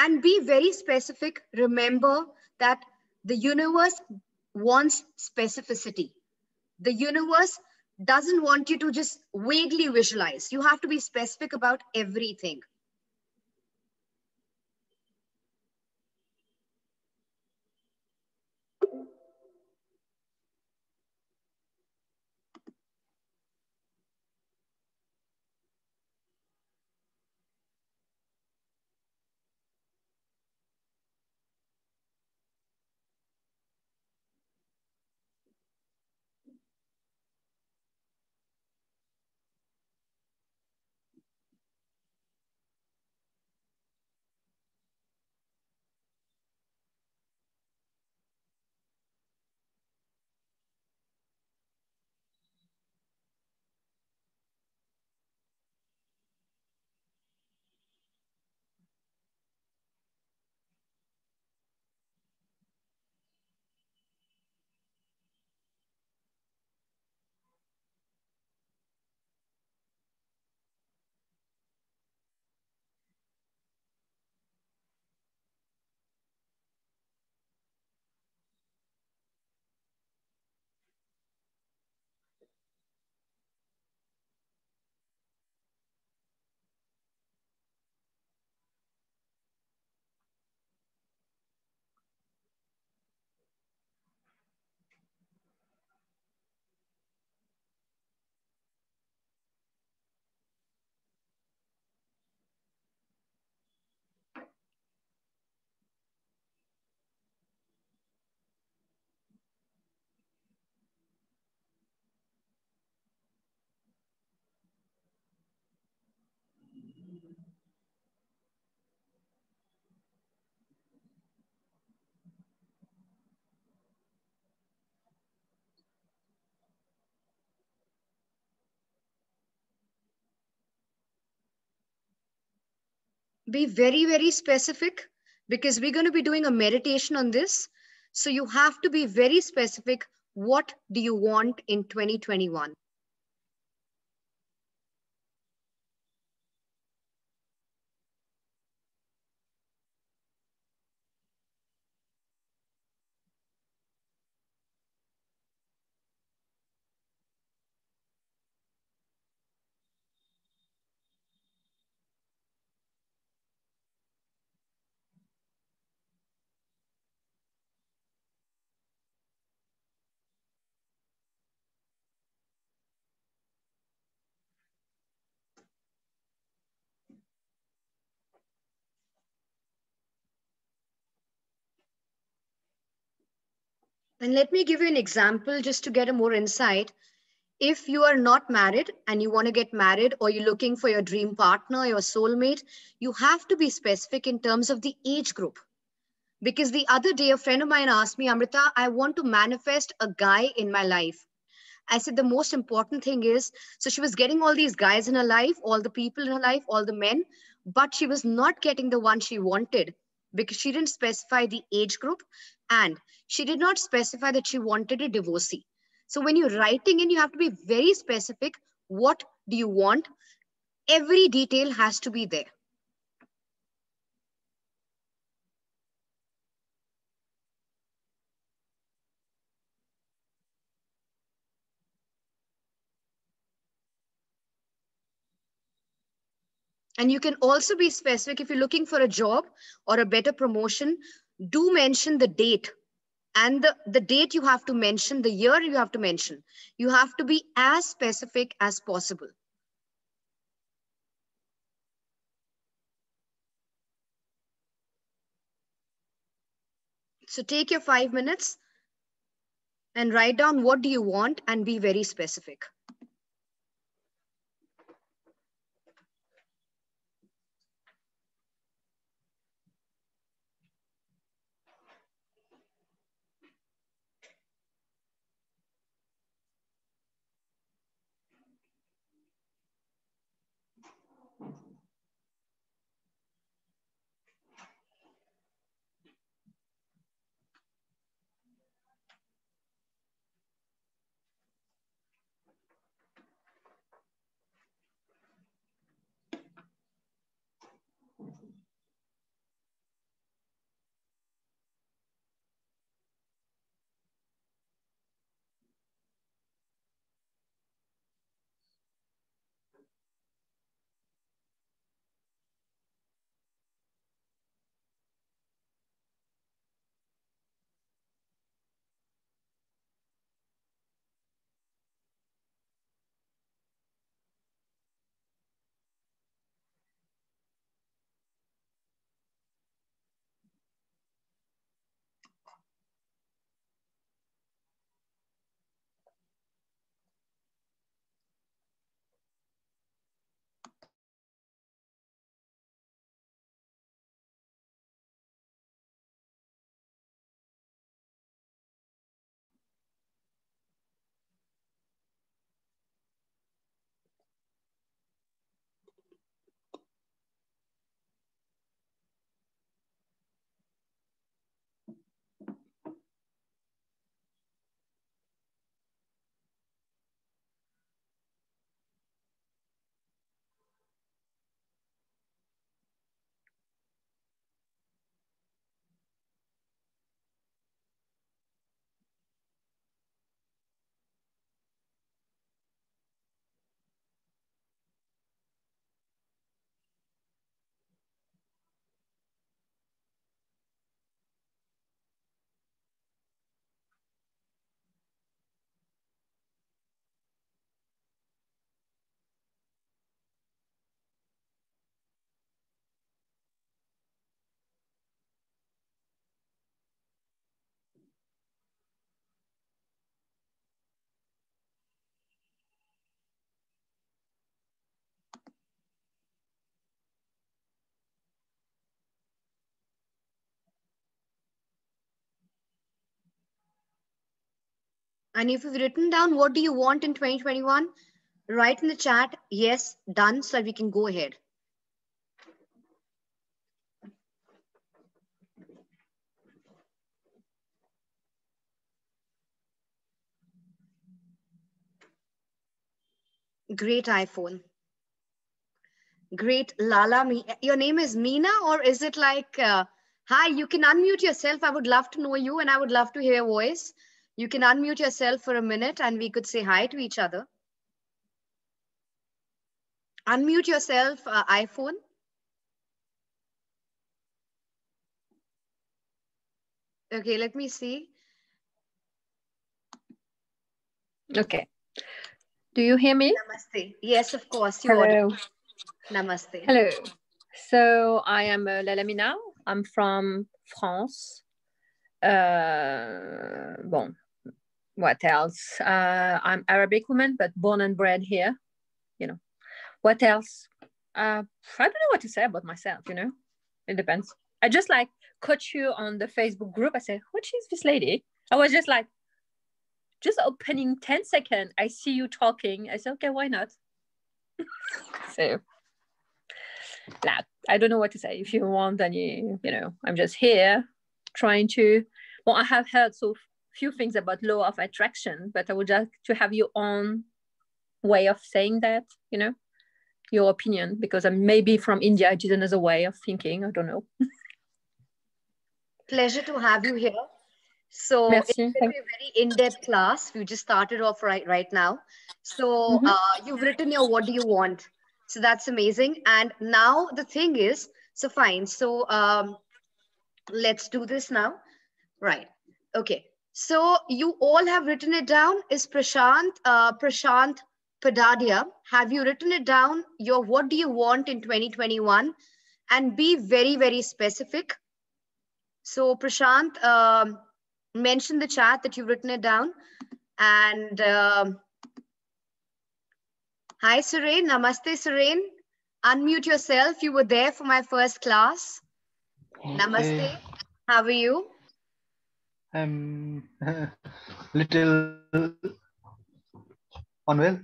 and be very specific. Remember that the universe wants specificity. The universe doesn't want you to just vaguely visualize. You have to be specific about everything. Be very, very specific because we're going to be doing a meditation on this. So you have to be very specific. What do you want in 2021? And let me give you an example just to get a more insight. If you are not married and you want to get married or you're looking for your dream partner, your soulmate, you have to be specific in terms of the age group. Because the other day, a friend of mine asked me, Amrita, I want to manifest a guy in my life. I said, the most important thing is, so she was getting all these guys in her life, all the people in her life, all the men, but she was not getting the one she wanted because she didn't specify the age group and she did not specify that she wanted a divorcee. So when you're writing in, you have to be very specific. What do you want? Every detail has to be there. And you can also be specific if you're looking for a job or a better promotion, do mention the date and the, the date you have to mention, the year you have to mention. You have to be as specific as possible. So take your five minutes and write down what do you want and be very specific. And if you've written down what do you want in 2021, write in the chat, yes, done, so that we can go ahead. Great iPhone. Great Lala. Me, your name is Meena, or is it like, uh, hi, you can unmute yourself. I would love to know you and I would love to hear your voice. You can unmute yourself for a minute and we could say hi to each other. Unmute yourself, uh, iPhone. Okay, let me see. Okay. Do you hear me? Namaste. Yes, of course. You Hello. Order. Namaste. Hello. So I am uh, Lalamina. I'm from France. Uh, bon, what else? Uh, I'm Arabic woman, but born and bred here. You know, what else? Uh, I don't know what to say about myself. You know, it depends. I just like caught you on the Facebook group. I said, "What is this lady?" I was just like, just opening 10 seconds. I see you talking. I said, "Okay, why not?" so, nah, I don't know what to say. If you want any, you know, I'm just here trying to. Well, I have heard so few things about law of attraction, but I would like to have your own way of saying that, you know, your opinion, because I'm maybe from India, it is another way of thinking. I don't know. Pleasure to have you here. So Merci. it's going to be a very in-depth class. We just started off right right now. So Mhm. uh, you've written your what do you want? So that's amazing. And now the thing is, so fine. So um, let's do this now. Right. Okay. So you all have written it down. Is Prashant uh, Prashant Padadia? Have you written it down? Your what do you want in 2021? And be very very specific. So Prashant, um, mention the chat that you've written it down. And um, hi, Surain. Namaste, Surain. Unmute yourself. You were there for my first class. Namaste. How are you? I'm little unwell,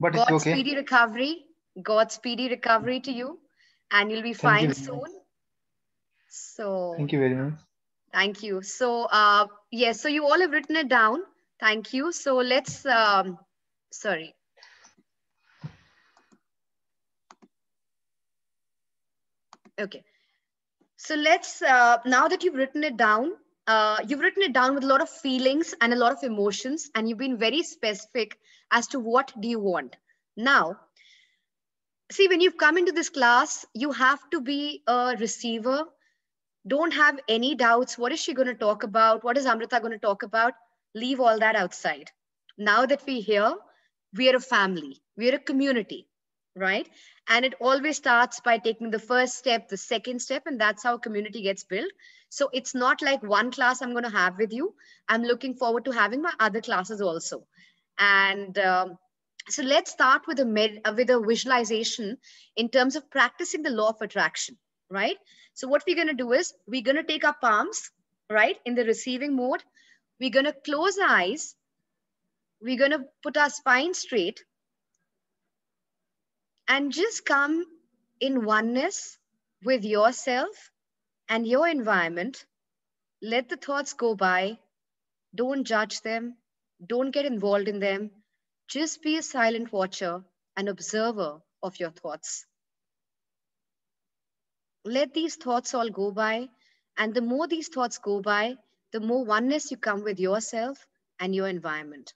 but it's okay. speedy recovery. God speedy recovery to you. And you'll be fine you. soon. So Thank you very much. Thank you. So, uh, yes, so you all have written it down. Thank you. So let's, um, sorry. Okay. So let's, uh, now that you've written it down, uh, you've written it down with a lot of feelings and a lot of emotions, and you've been very specific as to what do you want. Now, see, when you've come into this class, you have to be a receiver don't have any doubts. What is she going to talk about? What is Amrita going to talk about? Leave all that outside. Now that we're here, we're a family, we're a community, right? And it always starts by taking the first step, the second step, and that's how community gets built. So it's not like one class I'm going to have with you. I'm looking forward to having my other classes also. And um, so let's start with a med, uh, with a visualization in terms of practicing the law of attraction, right? So what we're going to do is we're going to take our palms, right, in the receiving mode. We're going to close our eyes. We're going to put our spine straight and just come in oneness with yourself and your environment. Let the thoughts go by. Don't judge them. Don't get involved in them. Just be a silent watcher and observer of your thoughts let these thoughts all go by. And the more these thoughts go by, the more oneness you come with yourself and your environment.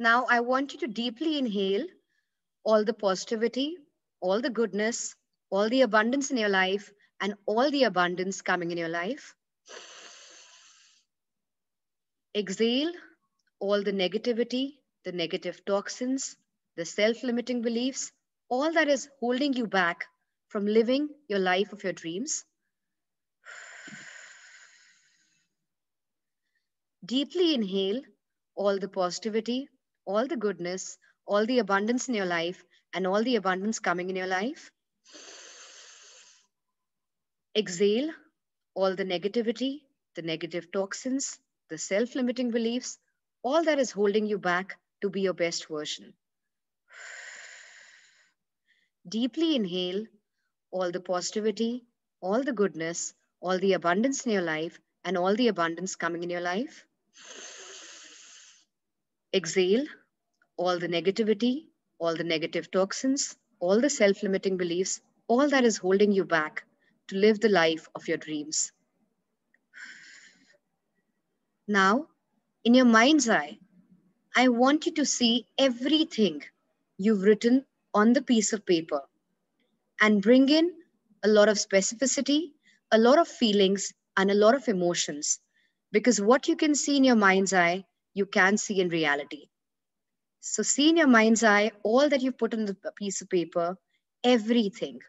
Now, I want you to deeply inhale all the positivity, all the goodness, all the abundance in your life, and all the abundance coming in your life. Exhale all the negativity, the negative toxins, the self limiting beliefs, all that is holding you back from living your life of your dreams. Deeply inhale all the positivity, all the goodness, all the abundance in your life, and all the abundance coming in your life. Exhale all the negativity, the negative toxins, the self limiting beliefs, all that is holding you back to be your best version. Deeply inhale all the positivity, all the goodness, all the abundance in your life, and all the abundance coming in your life. Exhale all the negativity, all the negative toxins, all the self limiting beliefs, all that is holding you back to live the life of your dreams. Now, in your mind's eye, I want you to see everything you've written on the piece of paper and bring in a lot of specificity, a lot of feelings, and a lot of emotions. Because what you can see in your mind's eye, you can see in reality. So, see in your mind's eye all that you've put on the piece of paper, everything.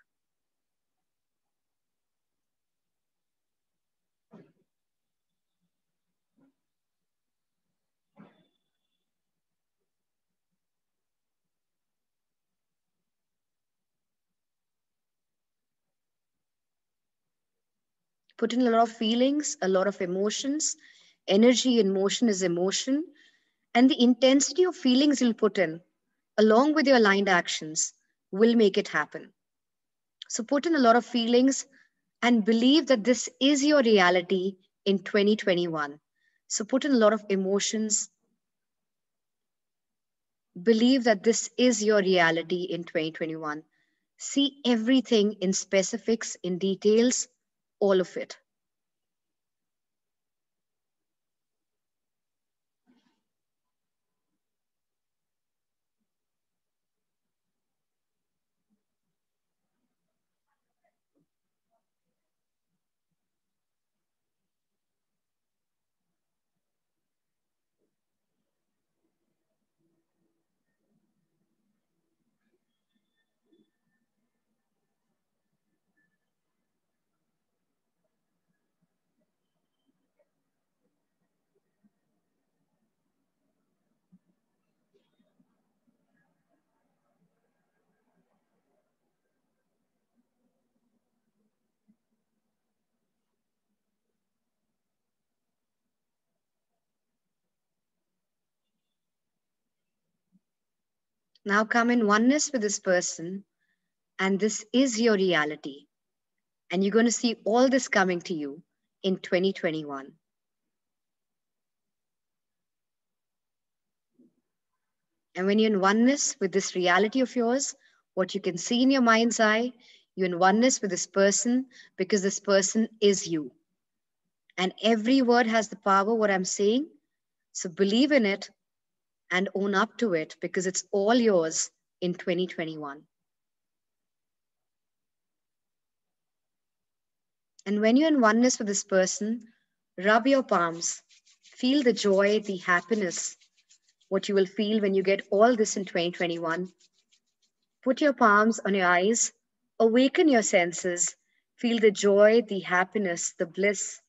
put in a lot of feelings, a lot of emotions. Energy in motion is emotion. And the intensity of feelings you'll put in, along with your aligned actions, will make it happen. So put in a lot of feelings and believe that this is your reality in 2021. So put in a lot of emotions. Believe that this is your reality in 2021. See everything in specifics, in details, all of it. Now come in oneness with this person, and this is your reality. And you're going to see all this coming to you in 2021. And when you're in oneness with this reality of yours, what you can see in your mind's eye, you're in oneness with this person because this person is you. And every word has the power, what I'm saying. So believe in it and own up to it because it's all yours in 2021. And when you're in oneness with this person, rub your palms, feel the joy, the happiness, what you will feel when you get all this in 2021. Put your palms on your eyes, awaken your senses, feel the joy, the happiness, the bliss,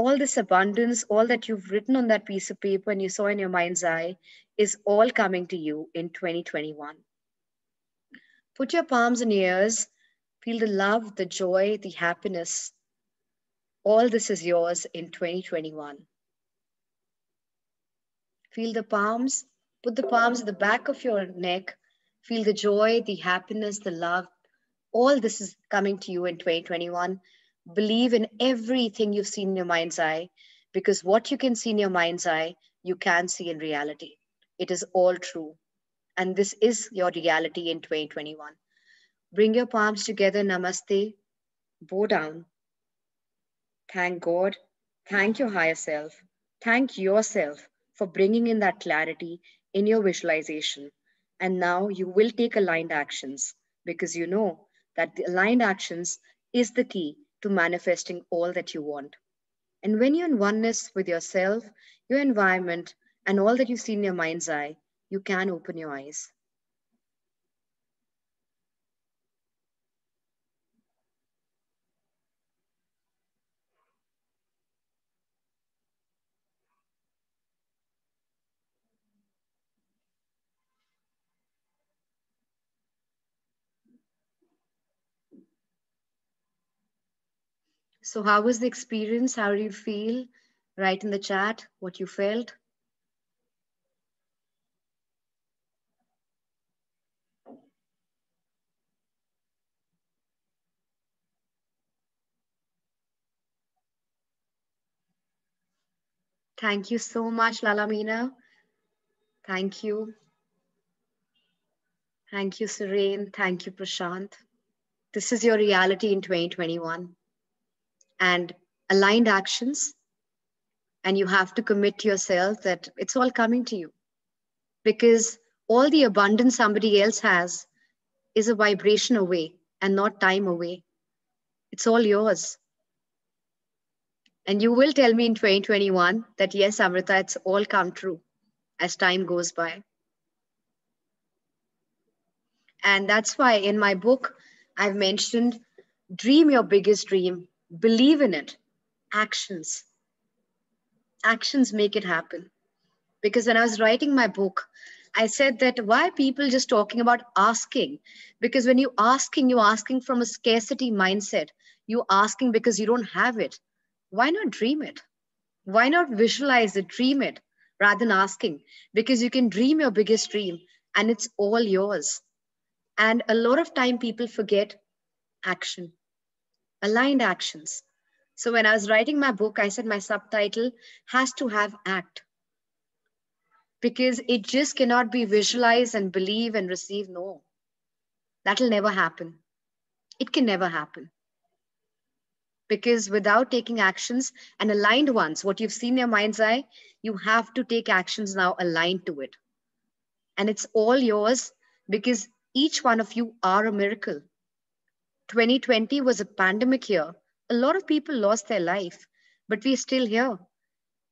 all this abundance, all that you've written on that piece of paper and you saw in your mind's eye is all coming to you in 2021. Put your palms your ears, feel the love, the joy, the happiness. All this is yours in 2021. Feel the palms, put the palms at the back of your neck, feel the joy, the happiness, the love. All this is coming to you in 2021 believe in everything you've seen in your mind's eye because what you can see in your mind's eye, you can see in reality. It is all true. And this is your reality in 2021. Bring your palms together, namaste, bow down. Thank God. Thank your higher self. Thank yourself for bringing in that clarity in your visualization. And now you will take aligned actions because you know that the aligned actions is the key to manifesting all that you want. And when you're in oneness with yourself, your environment, and all that you see in your mind's eye, you can open your eyes. So, how was the experience? How do you feel? Write in the chat what you felt. Thank you so much, Lalamina. Thank you. Thank you, Suren. Thank you, Prashant. This is your reality in 2021. And aligned actions, and you have to commit to yourself that it's all coming to you. Because all the abundance somebody else has is a vibration away and not time away. It's all yours. And you will tell me in 2021 that yes, Amrita, it's all come true as time goes by. And that's why in my book, I've mentioned dream your biggest dream, believe in it, actions. Actions make it happen. Because when I was writing my book, I said that why people just talking about asking? Because when you're asking, you're asking from a scarcity mindset. You're asking because you don't have it why not dream it? Why not visualize it, dream it, rather than asking? Because you can dream your biggest dream and it's all yours. And a lot of time people forget action, aligned actions. So when I was writing my book, I said my subtitle has to have act because it just cannot be visualized and believe and receive. No, that'll never happen. It can never happen because without taking actions and aligned ones, what you've seen in your mind's eye, you have to take actions now aligned to it. And it's all yours because each one of you are a miracle. 2020 was a pandemic year. A lot of people lost their life, but we're still here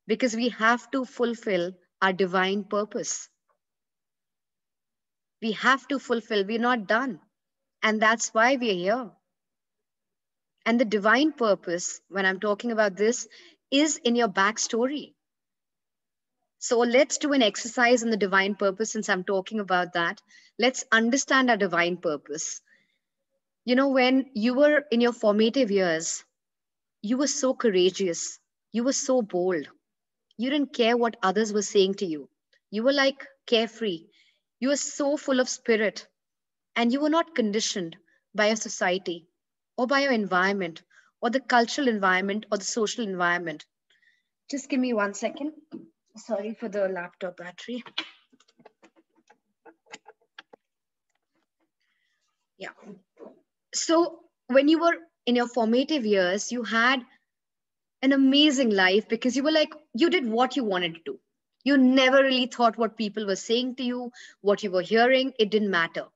because we have to fulfill our divine purpose. We have to fulfill, we're not done. And that's why we're here. And the divine purpose, when I'm talking about this, is in your backstory. So let's do an exercise in the divine purpose since I'm talking about that. Let's understand our divine purpose. You know, when you were in your formative years, you were so courageous, you were so bold. You didn't care what others were saying to you. You were like carefree. You were so full of spirit, and you were not conditioned by a society or by your environment or the cultural environment or the social environment. Just give me one second. Sorry for the laptop battery. Yeah. So when you were in your formative years, you had an amazing life because you were like, you did what you wanted to do. You never really thought what people were saying to you, what you were hearing, it didn't matter.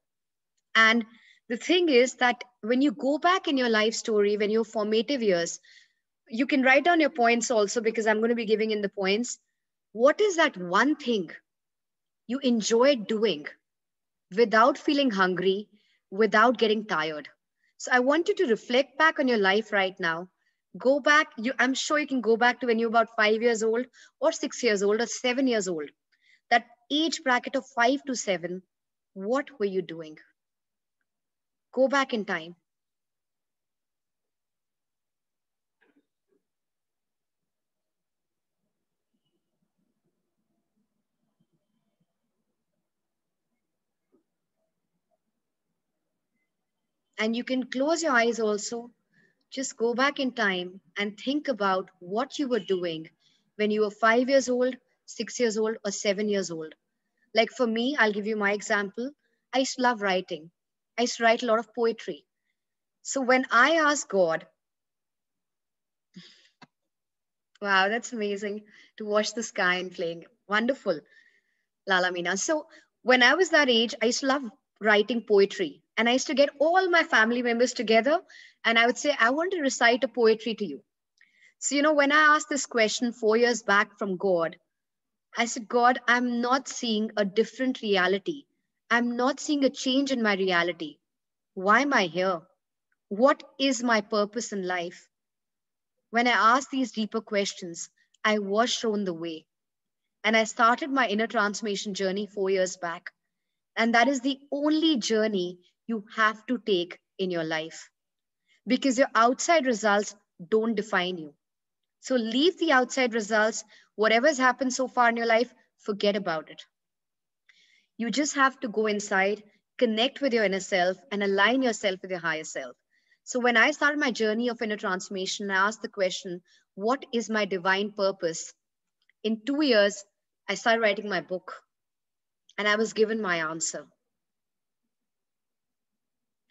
And the thing is that when you go back in your life story, when your formative years, you can write down your points also because I'm going to be giving in the points. What is that one thing you enjoyed doing without feeling hungry, without getting tired? So I want you to reflect back on your life right now. Go back. You, I'm sure you can go back to when you're about five years old, or six years old, or seven years old. That age bracket of five to seven. What were you doing? Go back in time. And you can close your eyes also. Just go back in time and think about what you were doing when you were five years old, six years old, or seven years old. Like for me, I'll give you my example. I used to love writing. I used to write a lot of poetry. So when I asked God, wow, that's amazing to watch the sky and playing. Wonderful, Lalamina. So when I was that age, I used to love writing poetry. And I used to get all my family members together and I would say, I want to recite a poetry to you. So, you know, when I asked this question four years back from God, I said, God, I'm not seeing a different reality. I'm not seeing a change in my reality. Why am I here? What is my purpose in life? When I asked these deeper questions, I was shown the way. And I started my inner transformation journey four years back. And that is the only journey you have to take in your life. Because your outside results don't define you. So leave the outside results. Whatever's happened so far in your life, forget about it. You just have to go inside, connect with your inner self, and align yourself with your higher self. So when I started my journey of inner transformation, I asked the question, what is my divine purpose? In two years, I started writing my book and I was given my answer.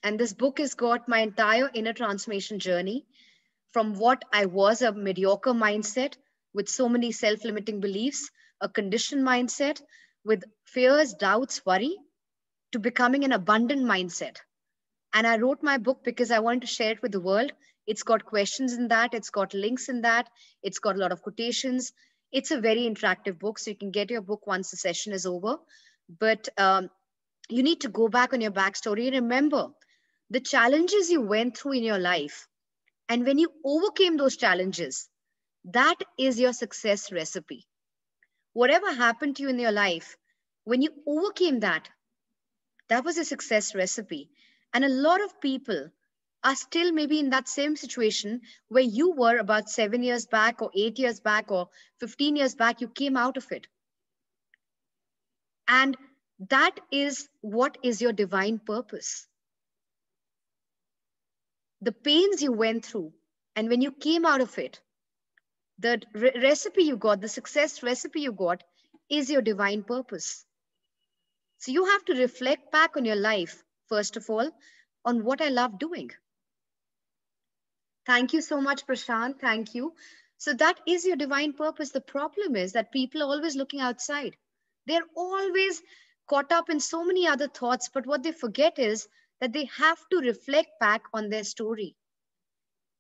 And this book has got my entire inner transformation journey from what I was a mediocre mindset with so many self limiting beliefs, a conditioned mindset with fears, doubts, worry, to becoming an abundant mindset. And I wrote my book because I wanted to share it with the world. It's got questions in that, it's got links in that, it's got a lot of quotations. It's a very interactive book, so you can get your book once the session is over. But um, you need to go back on your backstory and remember the challenges you went through in your life and when you overcame those challenges, that is your success recipe. Whatever happened to you in your life, when you overcame that, that was a success recipe. And a lot of people are still maybe in that same situation where you were about seven years back, or eight years back, or 15 years back. You came out of it. And that is what is your divine purpose the pains you went through, and when you came out of it, the re recipe you got, the success recipe you got, is your divine purpose. So you have to reflect back on your life, first of all, on what I love doing. Thank you so much, Prashant. Thank you. So that is your divine purpose. The problem is that people are always looking outside. They're always caught up in so many other thoughts, but what they forget is that they have to reflect back on their story.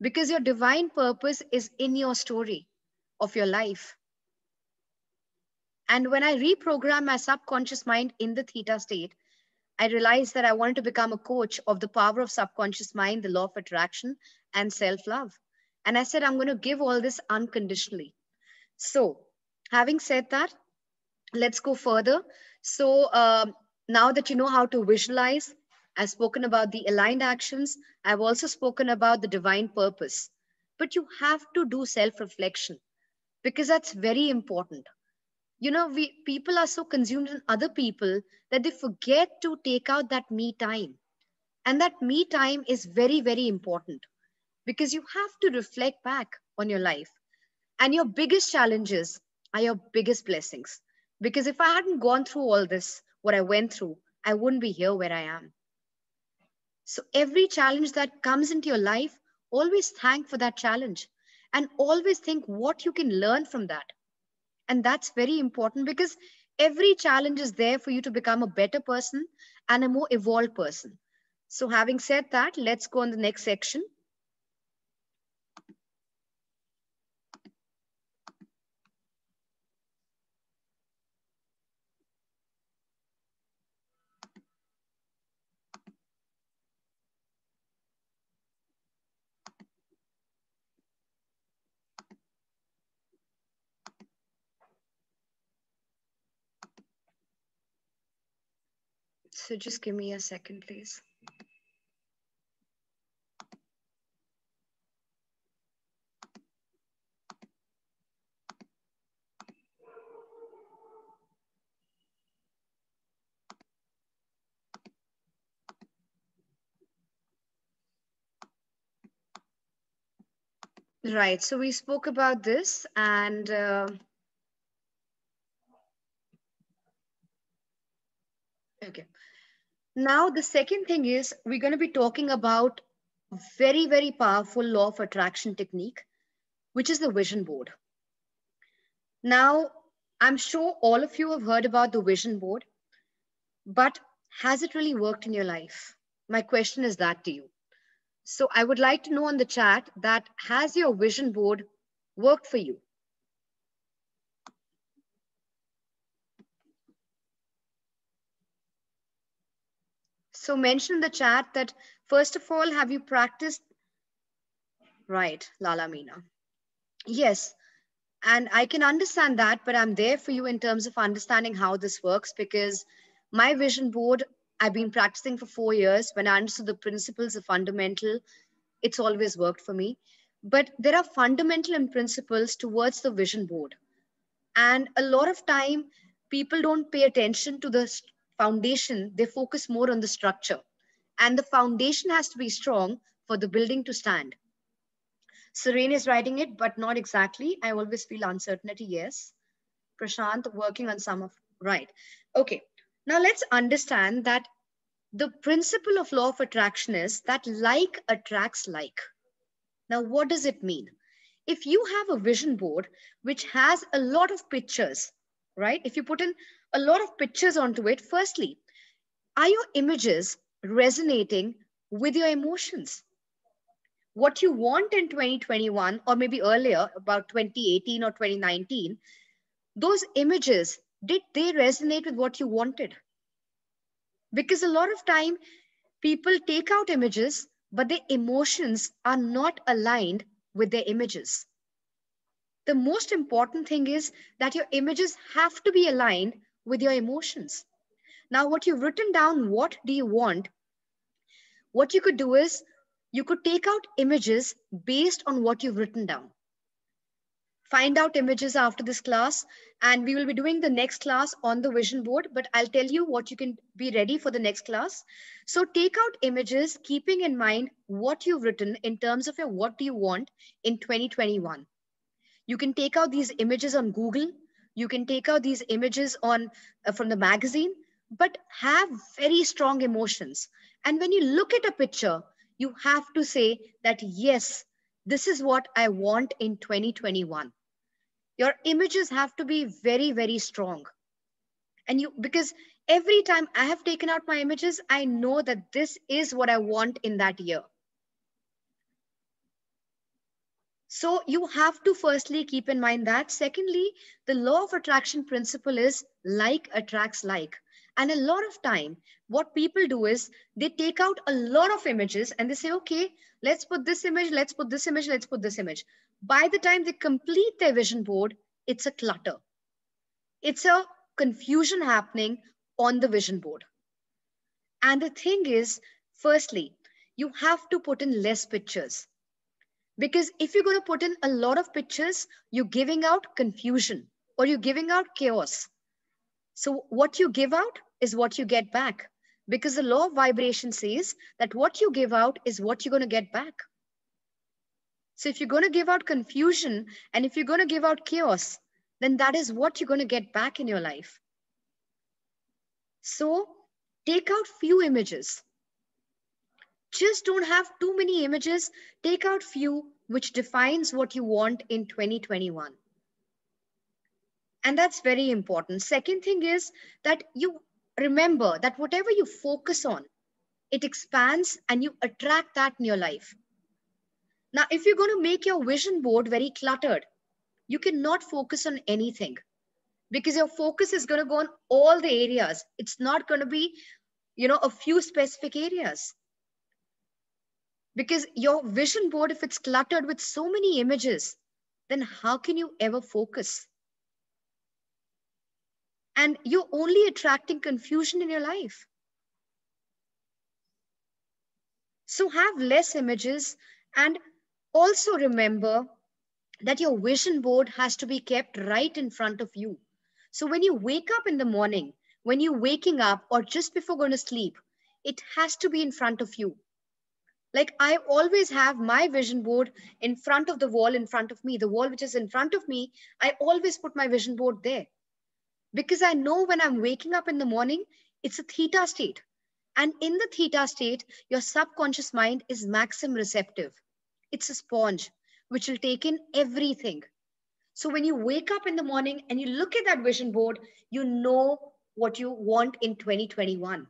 Because your divine purpose is in your story of your life. And when I reprogram my subconscious mind in the theta state, I realized that I wanted to become a coach of the power of subconscious mind, the law of attraction, and self love. And I said, I'm going to give all this unconditionally. So, having said that, let's go further. So, uh, now that you know how to visualize, I've spoken about the aligned actions. I've also spoken about the divine purpose. But you have to do self reflection because that's very important. You know, we people are so consumed in other people that they forget to take out that me time. And that me time is very, very important because you have to reflect back on your life. And your biggest challenges are your biggest blessings. Because if I hadn't gone through all this, what I went through, I wouldn't be here where I am. So every challenge that comes into your life, always thank for that challenge and always think what you can learn from that. And that's very important because every challenge is there for you to become a better person and a more evolved person. So having said that, let's go on the next section. So just give me a second, please. Right. So we spoke about this and uh, okay. Now, the second thing is we're going to be talking about very, very powerful law of attraction technique, which is the vision board. Now, I'm sure all of you have heard about the vision board, but has it really worked in your life? My question is that to you. So I would like to know on the chat that has your vision board worked for you? So mention in the chat that first of all, have you practiced? Right, Lala Meena. Yes, and I can understand that, but I'm there for you in terms of understanding how this works because my vision board, I've been practicing for four years. When I understood the principles of fundamental, it's always worked for me. but there are fundamental and principles towards the vision board. And a lot of time, people don't pay attention to the foundation, they focus more on the structure. And the foundation has to be strong for the building to stand. Serene is writing it, but not exactly. I always feel uncertainty, yes. Prashant working on some of, right. Okay, now let's understand that the principle of law of attraction is that like attracts like. Now, what does it mean? If you have a vision board which has a lot of pictures, right? If you put in a lot of pictures onto it, firstly, are your images resonating with your emotions? What you want in 2021 or maybe earlier, about 2018 or 2019, those images, did they resonate with what you wanted? Because a lot of time people take out images, but their emotions are not aligned with their images. The most important thing is that your images have to be aligned with your emotions. Now, what you've written down, what do you want? What you could do is you could take out images based on what you've written down. Find out images after this class, and we will be doing the next class on the vision board, but I'll tell you what you can be ready for the next class. So take out images, keeping in mind what you've written in terms of your what do you want in 2021. You can take out these images on Google, you can take out these images on uh, from the magazine but have very strong emotions. And when you look at a picture you have to say that yes this is what i want in 2021 your images have to be very very strong. And you because every time i have taken out my images i know that this is what i want in that year So you have to firstly keep in mind that. Secondly, the law of attraction principle is like attracts like. And a lot of time, what people do is they take out a lot of images and they say, okay, let's put this image, let's put this image, let's put this image. By the time they complete their vision board, it's a clutter. It's a confusion happening on the vision board. And the thing is, firstly, you have to put in less pictures because if you're going to put in a lot of pictures, you're giving out confusion or you're giving out chaos. So what you give out is what you get back because the law of vibration says that what you give out is what you're going to get back. So if you're going to give out confusion and if you're going to give out chaos, then that is what you're going to get back in your life. So take out few images just don't have too many images. Take out few which defines what you want in 2021. And that's very important. Second thing is that you remember that whatever you focus on, it expands and you attract that in your life. Now, if you're going to make your vision board very cluttered, you cannot focus on anything because your focus is going to go on all the areas. It's not going to be, you know, a few specific areas because your vision board if it's cluttered with so many images then how can you ever focus? And you're only attracting confusion in your life. So have less images and also remember that your vision board has to be kept right in front of you. So when you wake up in the morning when you're waking up or just before going to sleep it has to be in front of you like i always have my vision board in front of the wall in front of me. The wall which is in front of me i always put my vision board there. Because i know when i'm waking up in the morning it's a theta state. And in the theta state your subconscious mind is maximum receptive. It's a sponge which will take in everything. So when you wake up in the morning and you look at that vision board you know what you want in 2021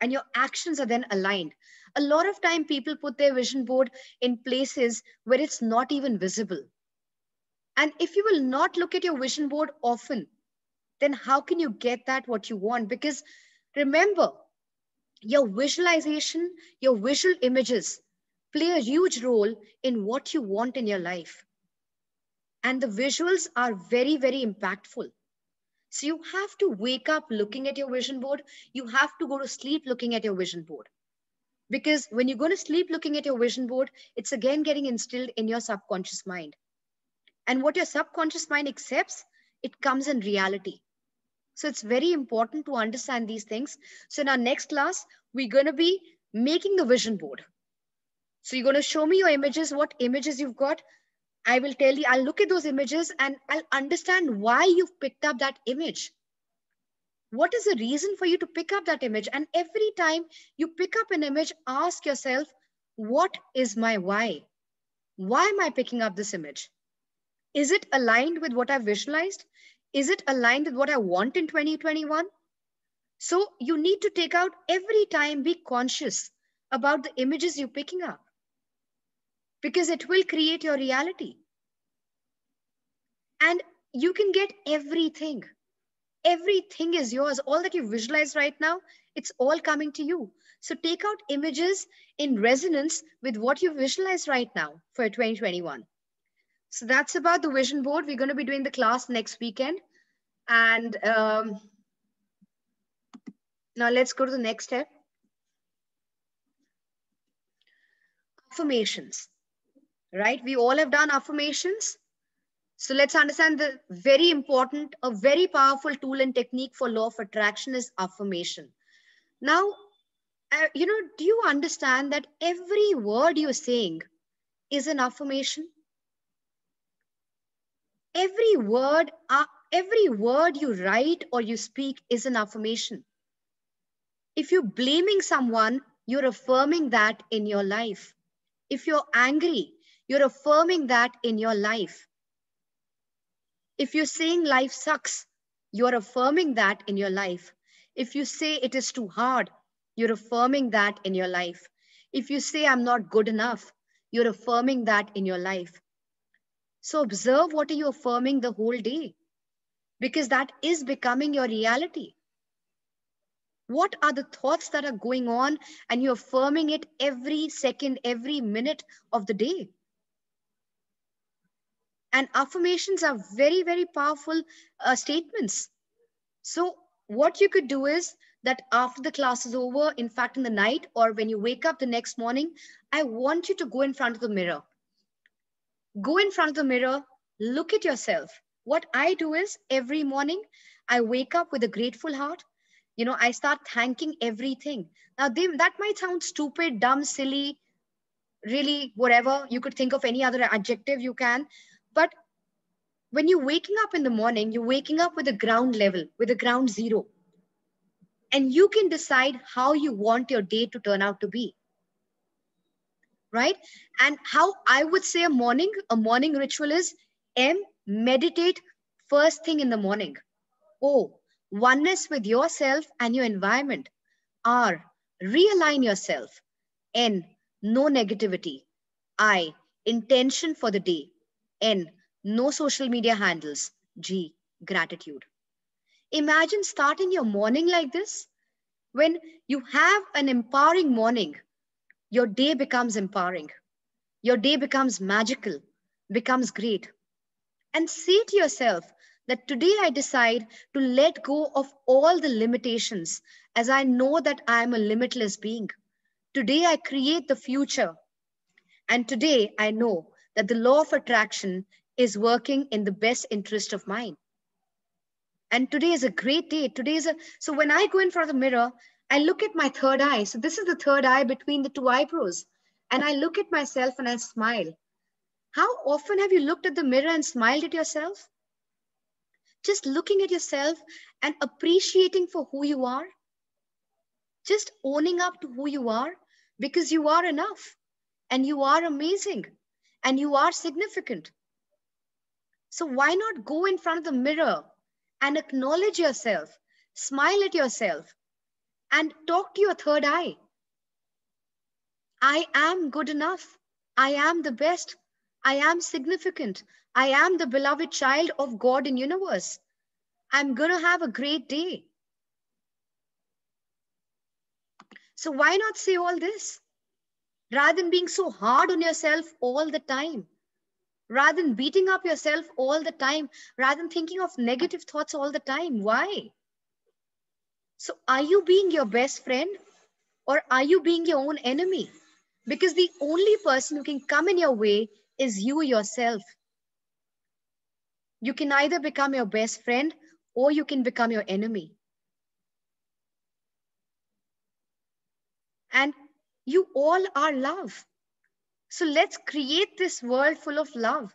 and your actions are then aligned. A lot of time people put their vision board in places where it's not even visible. And if you will not look at your vision board often then how can you get that what you want? Because remember your visualization your visual images play a huge role in what you want in your life. And the visuals are very very impactful so you have to wake up looking at your vision board. You have to go to sleep looking at your vision board. Because when you're going to sleep looking at your vision board, it's again getting instilled in your subconscious mind. And what your subconscious mind accepts, it comes in reality. So it's very important to understand these things. So in our next class, we're going to be making the vision board. So you're going to show me your images, what images you've got. I will tell you, I'll look at those images and I'll understand why you've picked up that image. What is the reason for you to pick up that image? And every time you pick up an image, ask yourself, what is my why? Why am I picking up this image? Is it aligned with what I visualized? Is it aligned with what I want in 2021? So you need to take out every time, be conscious about the images you're picking up because it will create your reality. And you can get everything. Everything is yours. All that you visualize right now, it's all coming to you. So take out images in resonance with what you visualize right now for 2021. So that's about the vision board. We're going to be doing the class next weekend. And um, now let's go to the next step. Affirmations right? We all have done affirmations. So let's understand the very important, a very powerful tool and technique for law of attraction is affirmation. Now, uh, you know, do you understand that every word you're saying is an affirmation? Every word, uh, every word you write or you speak is an affirmation. If you're blaming someone, you're affirming that in your life. If you're angry, you're affirming that in your life. If you're saying life sucks, you're affirming that in your life. If you say it is too hard, you're affirming that in your life. If you say I'm not good enough, you're affirming that in your life. So observe what are you affirming the whole day? Because that is becoming your reality. What are the thoughts that are going on and you're affirming it every second, every minute of the day? And affirmations are very, very powerful uh, statements. So what you could do is that after the class is over, in fact, in the night or when you wake up the next morning, I want you to go in front of the mirror. Go in front of the mirror, look at yourself. What I do is every morning, I wake up with a grateful heart. You know, I start thanking everything. Now, they, that might sound stupid, dumb, silly, really, whatever. You could think of any other adjective you can. But when you're waking up in the morning, you're waking up with a ground level, with a ground zero. And you can decide how you want your day to turn out to be. Right? And how I would say a morning, a morning ritual is M, meditate first thing in the morning. O, oneness with yourself and your environment. R, realign yourself. N, no negativity. I, intention for the day. N, no social media handles. G, gratitude. Imagine starting your morning like this. When you have an empowering morning, your day becomes empowering. Your day becomes magical, becomes great. And say to yourself that today I decide to let go of all the limitations as I know that I am a limitless being. Today I create the future. And today I know that the law of attraction is working in the best interest of mine. And today is a great day. Today is a, so when I go in front of the mirror, I look at my third eye. So this is the third eye between the two eyebrows. And I look at myself and I smile. How often have you looked at the mirror and smiled at yourself? Just looking at yourself and appreciating for who you are. Just owning up to who you are because you are enough and you are amazing and you are significant. So why not go in front of the mirror and acknowledge yourself, smile at yourself, and talk to your third eye? I am good enough. I am the best. I am significant. I am the beloved child of God in universe. I'm going to have a great day. So why not say all this? Rather than being so hard on yourself all the time, rather than beating up yourself all the time, rather than thinking of negative thoughts all the time. Why? So, are you being your best friend? Or are you being your own enemy? Because the only person who can come in your way is you yourself. You can either become your best friend or you can become your enemy. And you all are love. So let's create this world full of love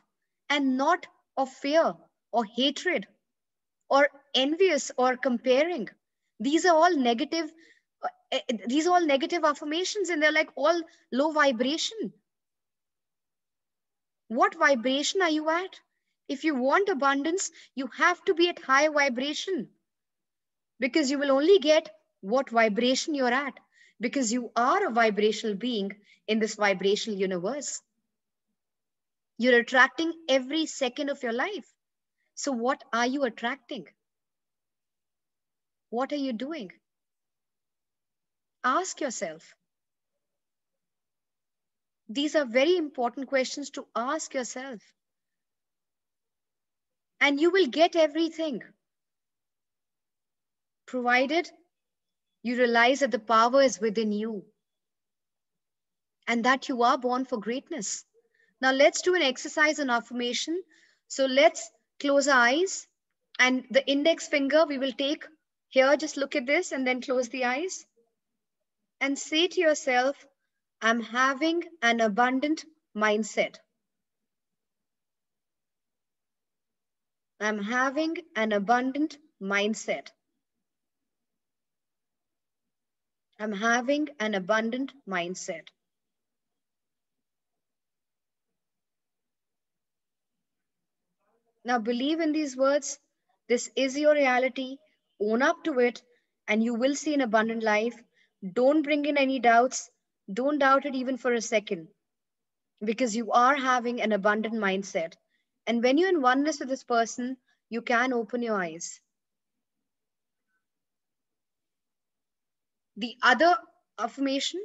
and not of fear or hatred or envious or comparing. These are all negative. Uh, these are all negative affirmations and they're like all low vibration. What vibration are you at? If you want abundance, you have to be at high vibration because you will only get what vibration you're at because you are a vibrational being in this vibrational universe. You're attracting every second of your life. So, what are you attracting? What are you doing? Ask yourself. These are very important questions to ask yourself. And you will get everything, provided you realize that the power is within you and that you are born for greatness. Now let's do an exercise on affirmation. So let's close our eyes and the index finger we will take here. Just look at this and then close the eyes and say to yourself, I'm having an abundant mindset. I'm having an abundant mindset. I'm having an abundant mindset. Now believe in these words. This is your reality. Own up to it and you will see an abundant life. Don't bring in any doubts. Don't doubt it even for a second because you are having an abundant mindset. And when you're in oneness with this person, you can open your eyes. The other affirmation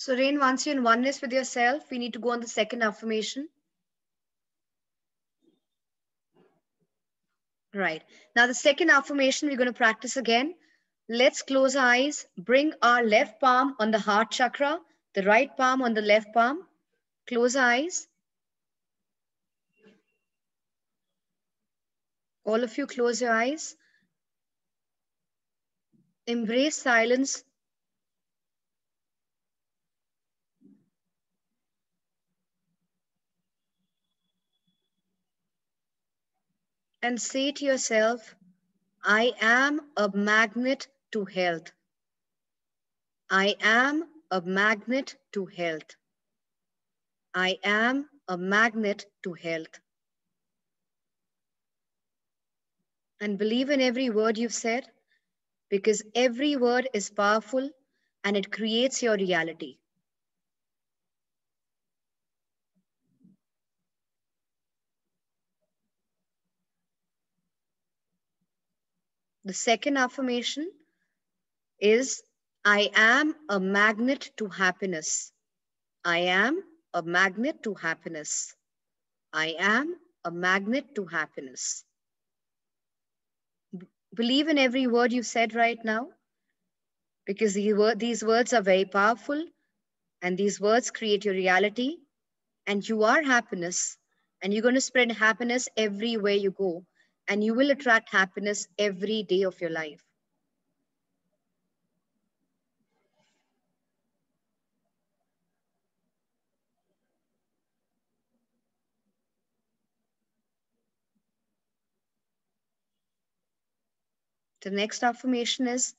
So Rain, once you're in oneness with yourself, we need to go on the second affirmation. Right. Now the second affirmation we're going to practice again. Let's close our eyes, bring our left palm on the heart chakra, the right palm on the left palm. Close our eyes. All of you close your eyes. Embrace silence and say to yourself, I am a magnet to health. I am a magnet to health. I am a magnet to health. And believe in every word you've said because every word is powerful and it creates your reality. The second affirmation is I am a magnet to happiness. I am a magnet to happiness. I am a magnet to happiness. B believe in every word you said right now because these words are very powerful and these words create your reality and you are happiness and you're going to spread happiness everywhere you go and you will attract happiness every day of your life. The next affirmation is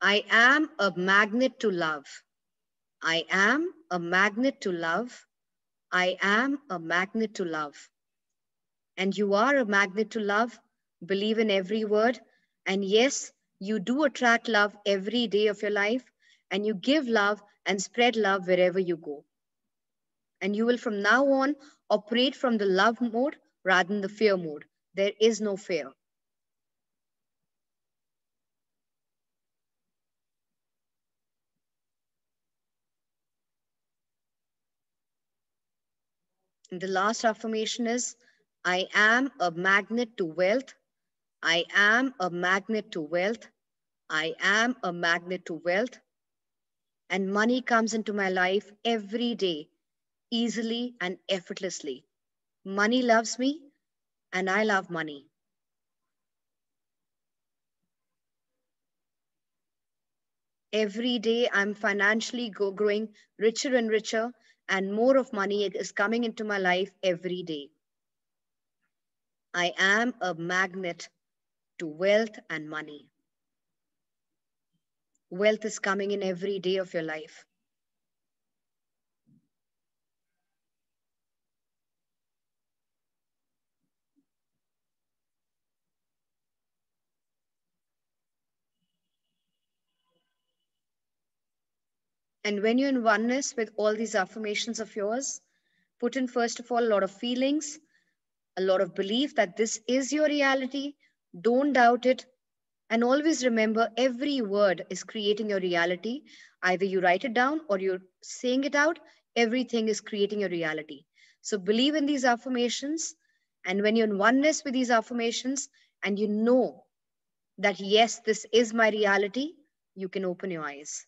I am a magnet to love. I am a magnet to love. I am a magnet to love and you are a magnet to love. Believe in every word. And yes, you do attract love every day of your life, and you give love and spread love wherever you go. And you will from now on operate from the love mode rather than the fear mode. There is no fear. And the last affirmation is I am a magnet to wealth. I am a magnet to wealth. I am a magnet to wealth. And money comes into my life every day, easily and effortlessly. Money loves me, and I love money. Every day, I'm financially growing richer and richer, and more of money is coming into my life every day. I am a magnet to wealth and money. Wealth is coming in every day of your life. And when you're in oneness with all these affirmations of yours, put in first of all a lot of feelings, a lot of belief that this is your reality. Don't doubt it. And always remember every word is creating your reality. Either you write it down or you're saying it out, everything is creating your reality. So believe in these affirmations. And when you're in oneness with these affirmations and you know that, yes, this is my reality, you can open your eyes.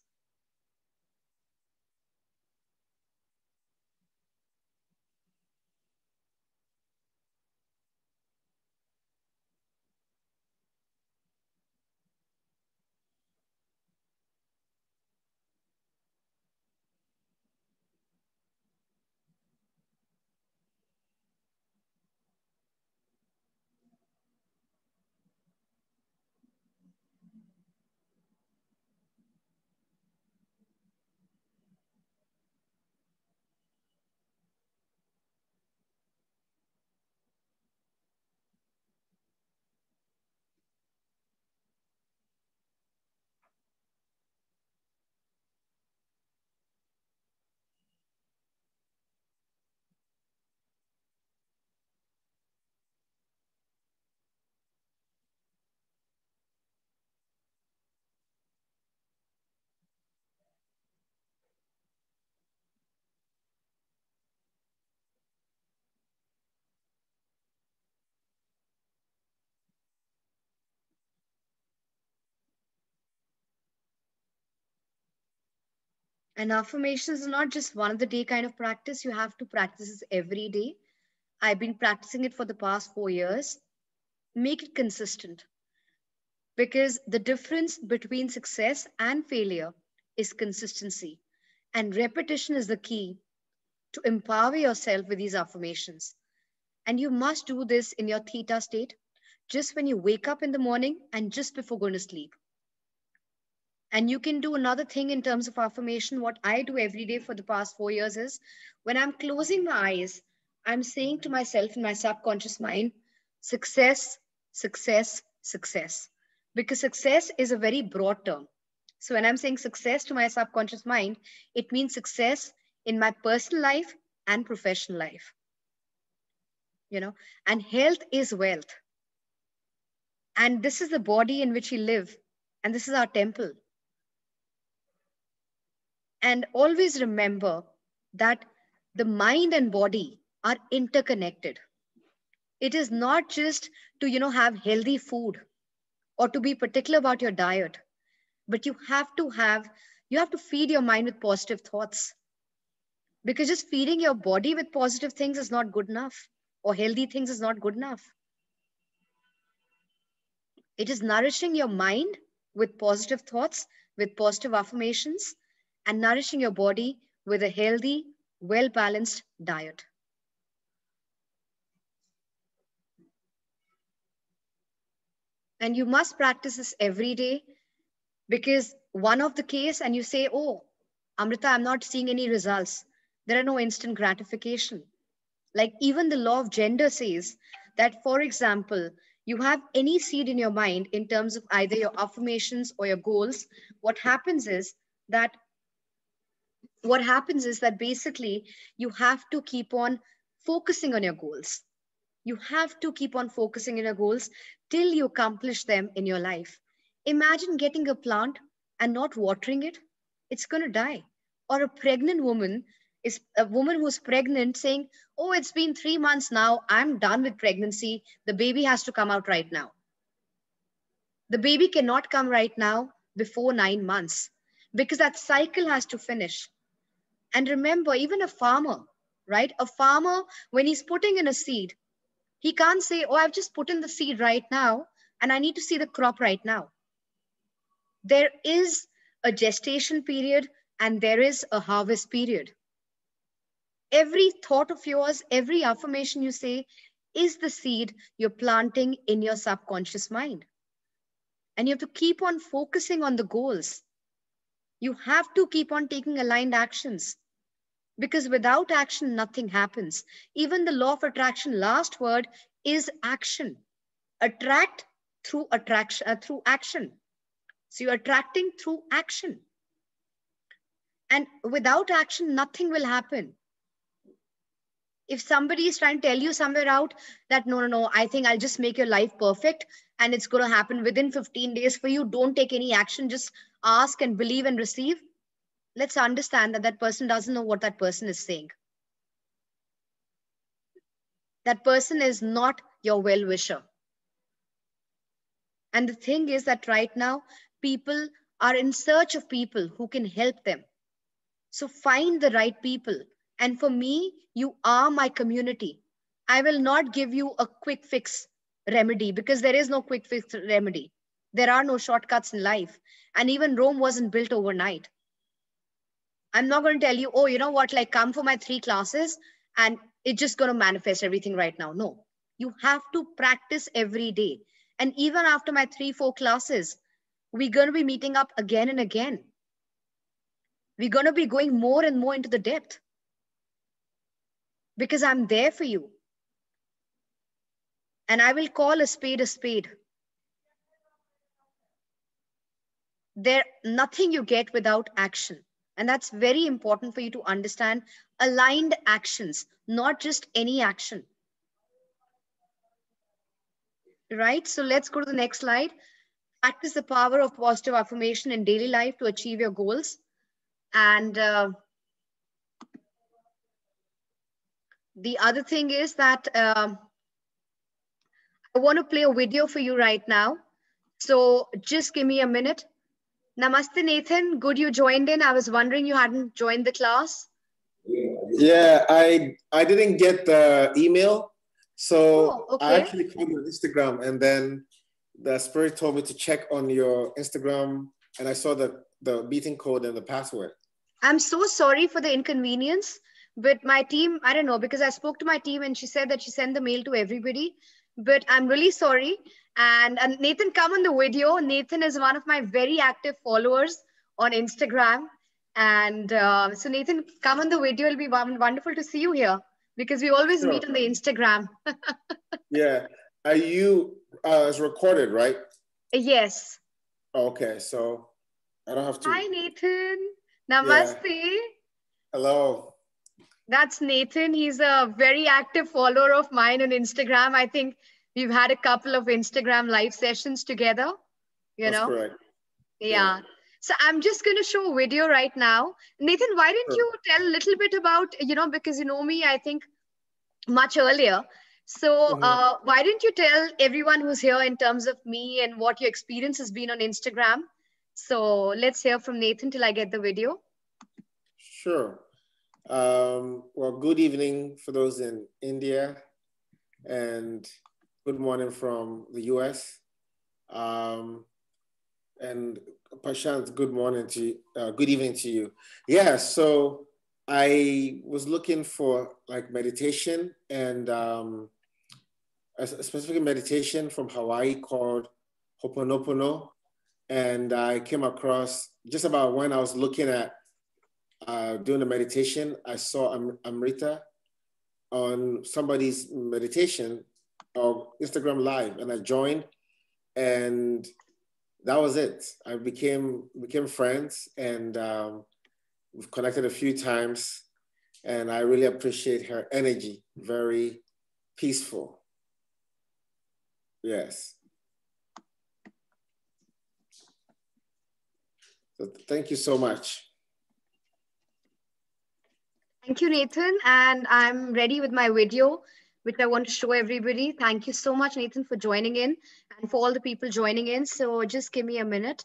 And affirmations is not just one of the day kind of practice. You have to practice this every day. I've been practicing it for the past four years. Make it consistent because the difference between success and failure is consistency. And repetition is the key to empower yourself with these affirmations. And you must do this in your theta state just when you wake up in the morning and just before going to sleep. And you can do another thing in terms of affirmation. What I do every day for the past four years is when I'm closing my eyes, I'm saying to myself in my subconscious mind, success, success, success. Because success is a very broad term. So when I'm saying success to my subconscious mind, it means success in my personal life and professional life. You know, and health is wealth. And this is the body in which we live, and this is our temple. And always remember that the mind and body are interconnected. It is not just to, you know, have healthy food or to be particular about your diet, but you have to have, you have to feed your mind with positive thoughts. Because just feeding your body with positive things is not good enough, or healthy things is not good enough. It is nourishing your mind with positive thoughts, with positive affirmations, and nourishing your body with a healthy, well balanced diet. And you must practice this every day because one of the case and you say, oh, Amrita, I'm not seeing any results. There are no instant gratification. Like even the law of gender says that, for example, you have any seed in your mind in terms of either your affirmations or your goals, what happens is that what happens is that basically you have to keep on focusing on your goals. You have to keep on focusing on your goals till you accomplish them in your life. Imagine getting a plant and not watering it, it's going to die. Or a pregnant woman is a woman who's pregnant saying, Oh, it's been three months now. I'm done with pregnancy. The baby has to come out right now. The baby cannot come right now before nine months because that cycle has to finish. And remember, even a farmer, right? A farmer, when he's putting in a seed, he can't say, Oh, I've just put in the seed right now and I need to see the crop right now. There is a gestation period and there is a harvest period every thought of yours, every affirmation you say is the seed you're planting in your subconscious mind. And you have to keep on focusing on the goals. You have to keep on taking aligned actions because without action, nothing happens. Even the law of attraction, last word is action. Attract through attraction, uh, through action. So you're attracting through action. And without action, nothing will happen if somebody is trying to tell you somewhere out that no no no i think i'll just make your life perfect and it's going to happen within 15 days for you don't take any action just ask and believe and receive let's understand that that person doesn't know what that person is saying that person is not your well wisher and the thing is that right now people are in search of people who can help them so find the right people and for me, you are my community. I will not give you a quick fix remedy because there is no quick fix remedy. There are no shortcuts in life. And even Rome wasn't built overnight. I'm not going to tell you, oh, you know what, like come for my three classes and it's just going to manifest everything right now. No, you have to practice every day. And even after my three, four classes, we're going to be meeting up again and again. We're going to be going more and more into the depth because I'm there for you. And I will call a spade a spade. There nothing you get without action. And that's very important for you to understand aligned actions, not just any action. Right? So let's go to the next slide. Practice the power of positive affirmation in daily life to achieve your goals. And uh, the other thing is that um, I want to play a video for you right now. So just give me a minute. Namaste, Nathan. Good you joined in. I was wondering you hadn't joined the class. Yeah, I I didn't get the email. So oh, okay. I actually called on Instagram and then the spirit told me to check on your Instagram and I saw the, the meeting code and the password. I'm so sorry for the inconvenience but my team i don't know because i spoke to my team and she said that she sent the mail to everybody but i'm really sorry and, and nathan come on the video nathan is one of my very active followers on instagram and uh, so nathan come on the video it'll be wonderful to see you here because we always sure. meet on the instagram yeah are you uh, it's recorded, right? Yes. Okay, so I don't have to. Hi, Nathan. Namaste. Yeah. Hello. That's Nathan. He's a very active follower of mine on Instagram. I think we've had a couple of Instagram live sessions together. You That's know? correct. Yeah. yeah. So I'm just going to show a video right now. Nathan, why didn't sure. you tell a little bit about, you know, because you know me, I think much earlier. So mm-hmm. uh, why didn't you tell everyone who's here in terms of me and what your experience has been on Instagram? So let's hear from Nathan till I get the video. Sure. Um, well, good evening for those in India and good morning from the US. Um, and Prashant, good morning to you, uh, good evening to you. Yeah, so I was looking for like meditation and um, a specific meditation from Hawaii called Ho'oponopono. And I came across just about when I was looking at uh, doing the meditation, I saw Am- Amrita on somebody's meditation or Instagram live and I joined and that was it. I became became friends and um, we've connected a few times and I really appreciate her energy. Very peaceful. Yes. So thank you so much. Thank you, Nathan. And I'm ready with my video, which I want to show everybody. Thank you so much, Nathan, for joining in and for all the people joining in. So just give me a minute.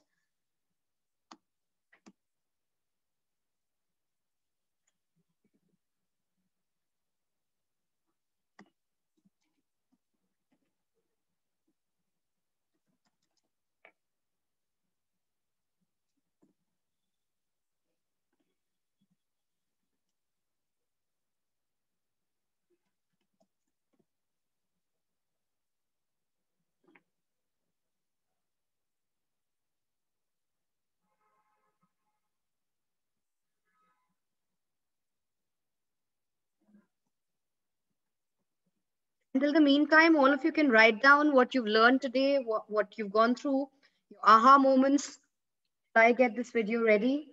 Until the meantime, all of you can write down what you've learned today, what, what you've gone through, your aha moments. I get this video ready.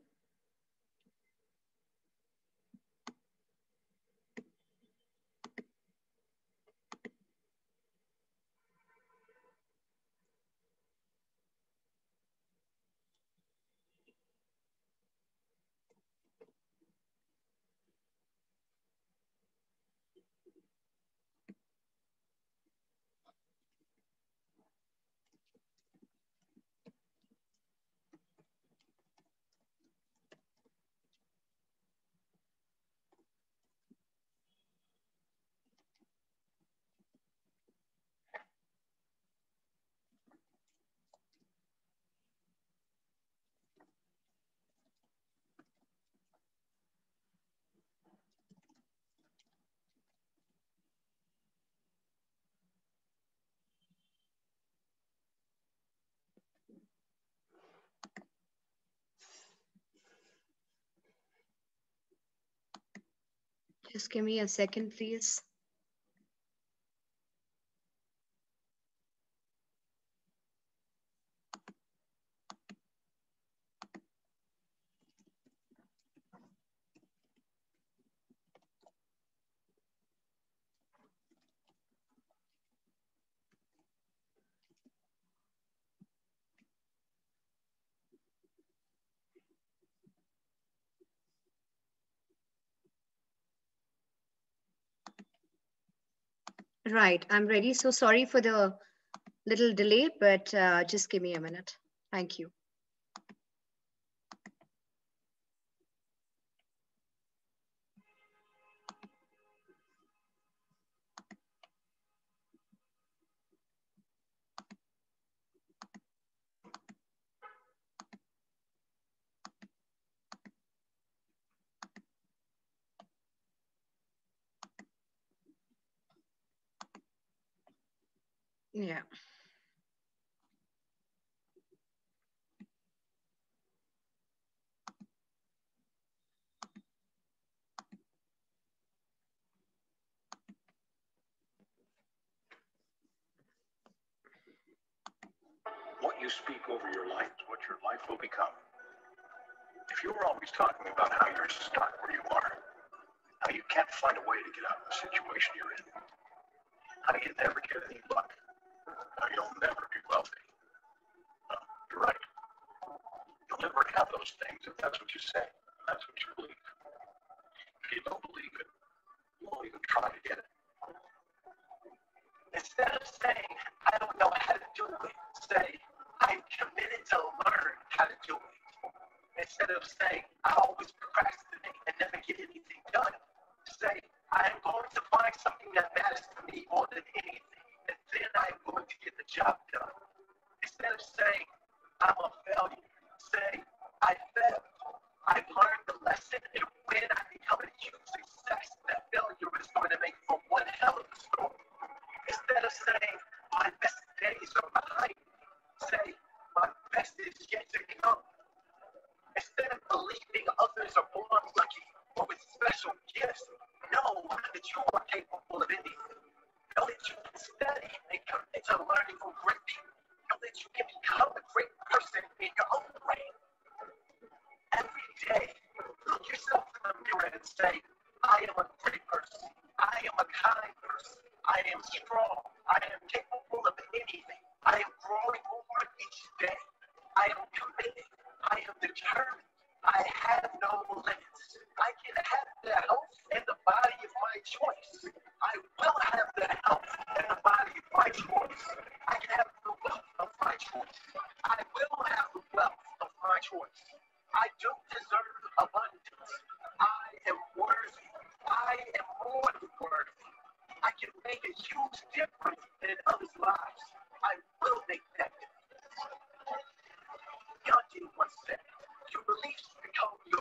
Just give me a second, please. Right, I'm ready. So sorry for the little delay, but uh, just give me a minute. Thank you. Yeah. What you speak over your life is what your life will become. If you are always talking about how you're stuck where you are, how you can't find a way to get out of the situation you're in, how you never get any luck, how you'll never be wealthy, no, you're right. You'll never have those things if that's what you say, that's what you believe. If you don't believe it, you won't even try to get it. Instead of saying, I don't know how to do it, say, I'm committed to learn how to do it. Instead of saying, I always procrastinate and never get anything done, say, I am going to find something that matters to me more than anything, and then I am going to get the job done. Instead of saying, I'm a failure, say, I failed. I've learned the lesson, and when I become a huge success, that failure is going to make for one hell of a story. Instead of saying, my best days are behind me, say, my best is yet to come. Instead of believing others are born lucky or with special gifts, know that you are capable of anything. Know that you can study and commit to learning from great people. Know that you can become a great person in your own way. Every day, look yourself in the mirror and say, I am a great person. I am a kind person. I am strong. I am capable of anything. I am growing more each day. I am committed. I am determined. I have no limits. I can have the health and the body of my choice. I will have the health and the body of my choice. I can have the wealth of my choice. I will have the wealth of my choice. I don't deserve abundance. I am worthy. I am more than worthy. I can make a huge difference in others' lives. I will make that difference. Gandhi once said, Your beliefs told you.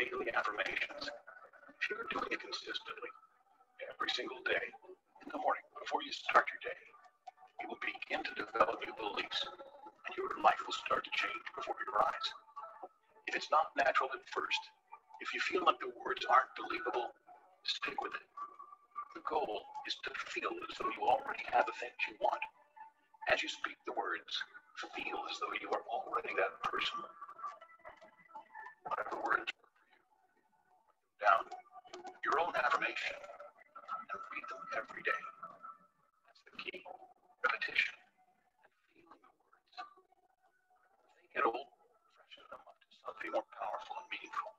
Daily affirmations. If you're doing it consistently, every single day, in the morning, before you start your day, you will begin to develop new beliefs, and your life will start to change before your eyes. If it's not natural at first, if you feel like the words aren't believable, stick with it. The goal is to feel as though you already have the things you want. As you speak the words, feel as though you are already that person. Whatever words work for you, down your own affirmation and read them every day. That's the key. Repetition and feeling the words. If they get old, freshen them up to something more powerful and meaningful.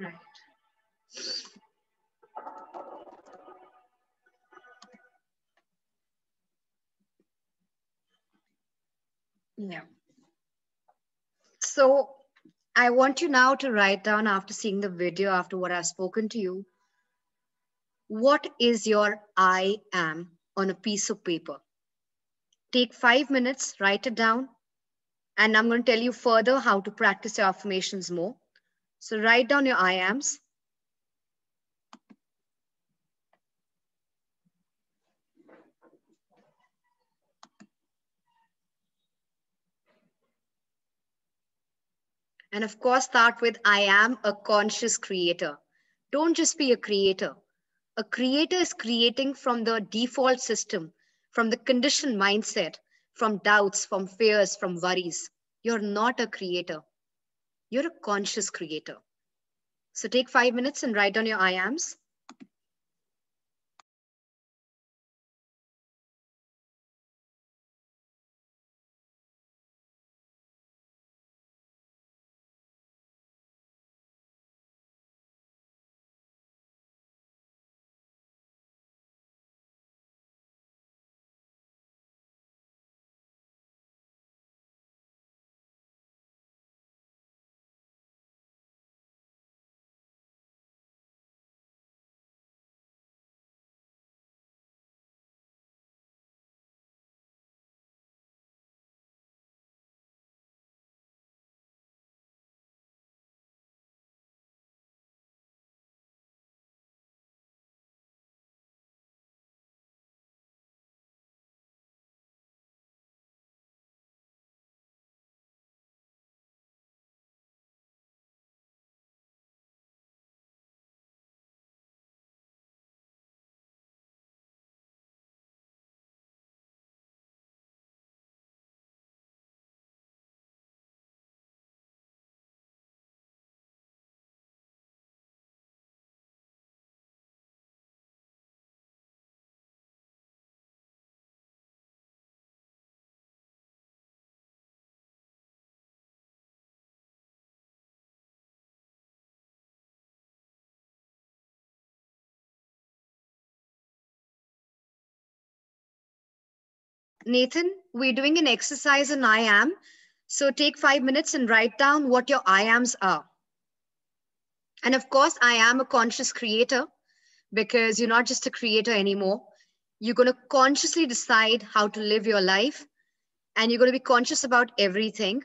Right. Yeah. So I want you now to write down after seeing the video, after what I've spoken to you, what is your I am on a piece of paper? Take five minutes, write it down, and I'm going to tell you further how to practice your affirmations more. So write down your I ams. And of course, start with I am a conscious creator. Don't just be a creator. A creator is creating from the default system, from the conditioned mindset, from doubts, from fears, from worries. You're not a creator. You're a conscious creator. So take five minutes and write down your I ams. Nathan, we're doing an exercise in I am. So take five minutes and write down what your I ams are. And of course, I am a conscious creator because you're not just a creator anymore. You're going to consciously decide how to live your life and you're going to be conscious about everything.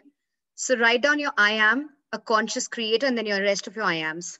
So write down your I am, a conscious creator, and then your rest of your I ams.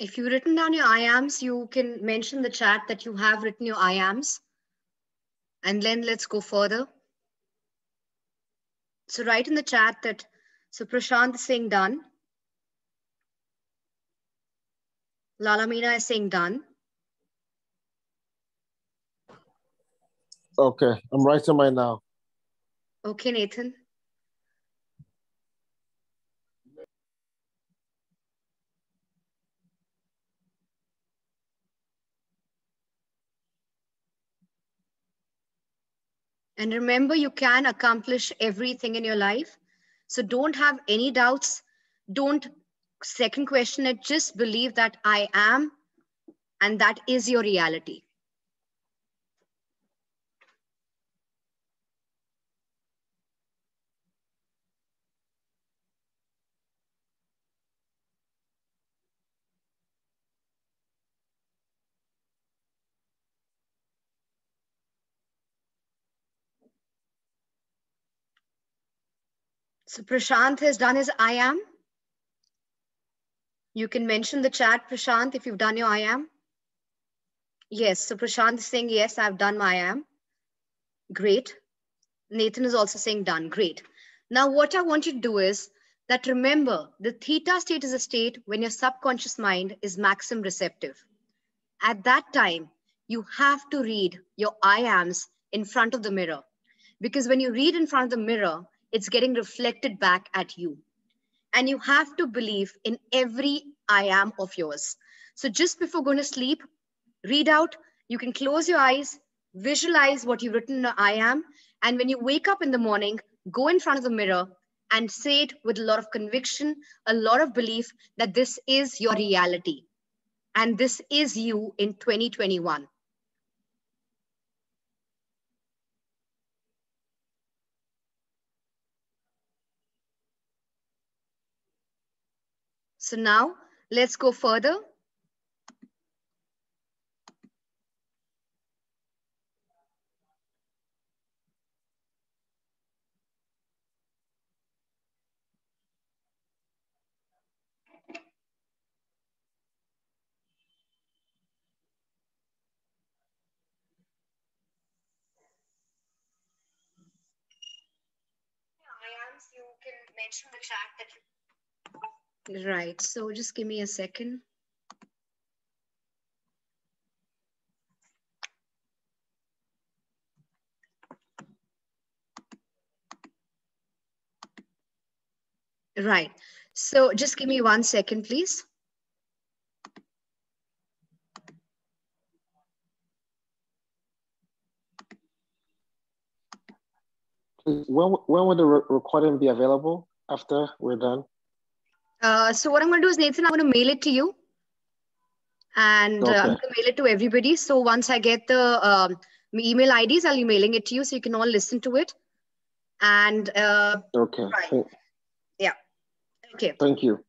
If you've written down your IAMs, you can mention the chat that you have written your IAMs. And then let's go further. So write in the chat that, so Prashant is saying done. Lalamina is saying done. Okay, I'm writing mine now. Okay, Nathan. And remember, you can accomplish everything in your life. So don't have any doubts. Don't second question it. Just believe that I am, and that is your reality. So Prashant has done his I am. You can mention the chat, Prashant, if you've done your I am. Yes, so Prashant is saying, yes, I've done my I am. Great. Nathan is also saying done, great. Now what I want you to do is that remember the theta state is a state when your subconscious mind is maximum receptive. At that time, you have to read your I ams in front of the mirror. Because when you read in front of the mirror, it's getting reflected back at you. And you have to believe in every I am of yours. So just before going to sleep, read out, you can close your eyes, visualize what you've written in the I am. And when you wake up in the morning, go in front of the mirror and say it with a lot of conviction, a lot of belief that this is your reality. And this is you in 2021. So now let's go further. you can mention the chat that you Right. So just give me a second. Right. So just give me one second, please. When, when will the re recording be available after we're done? Uh, so what I'm going to do is, Nathan, I'm going to mail it to you. And okay. uh, I'm going to mail it to everybody. So once I get the um, email IDs, I'll be mailing it to you so you can all listen to it. And uh, okay. Right. Yeah. Okay. Thank you.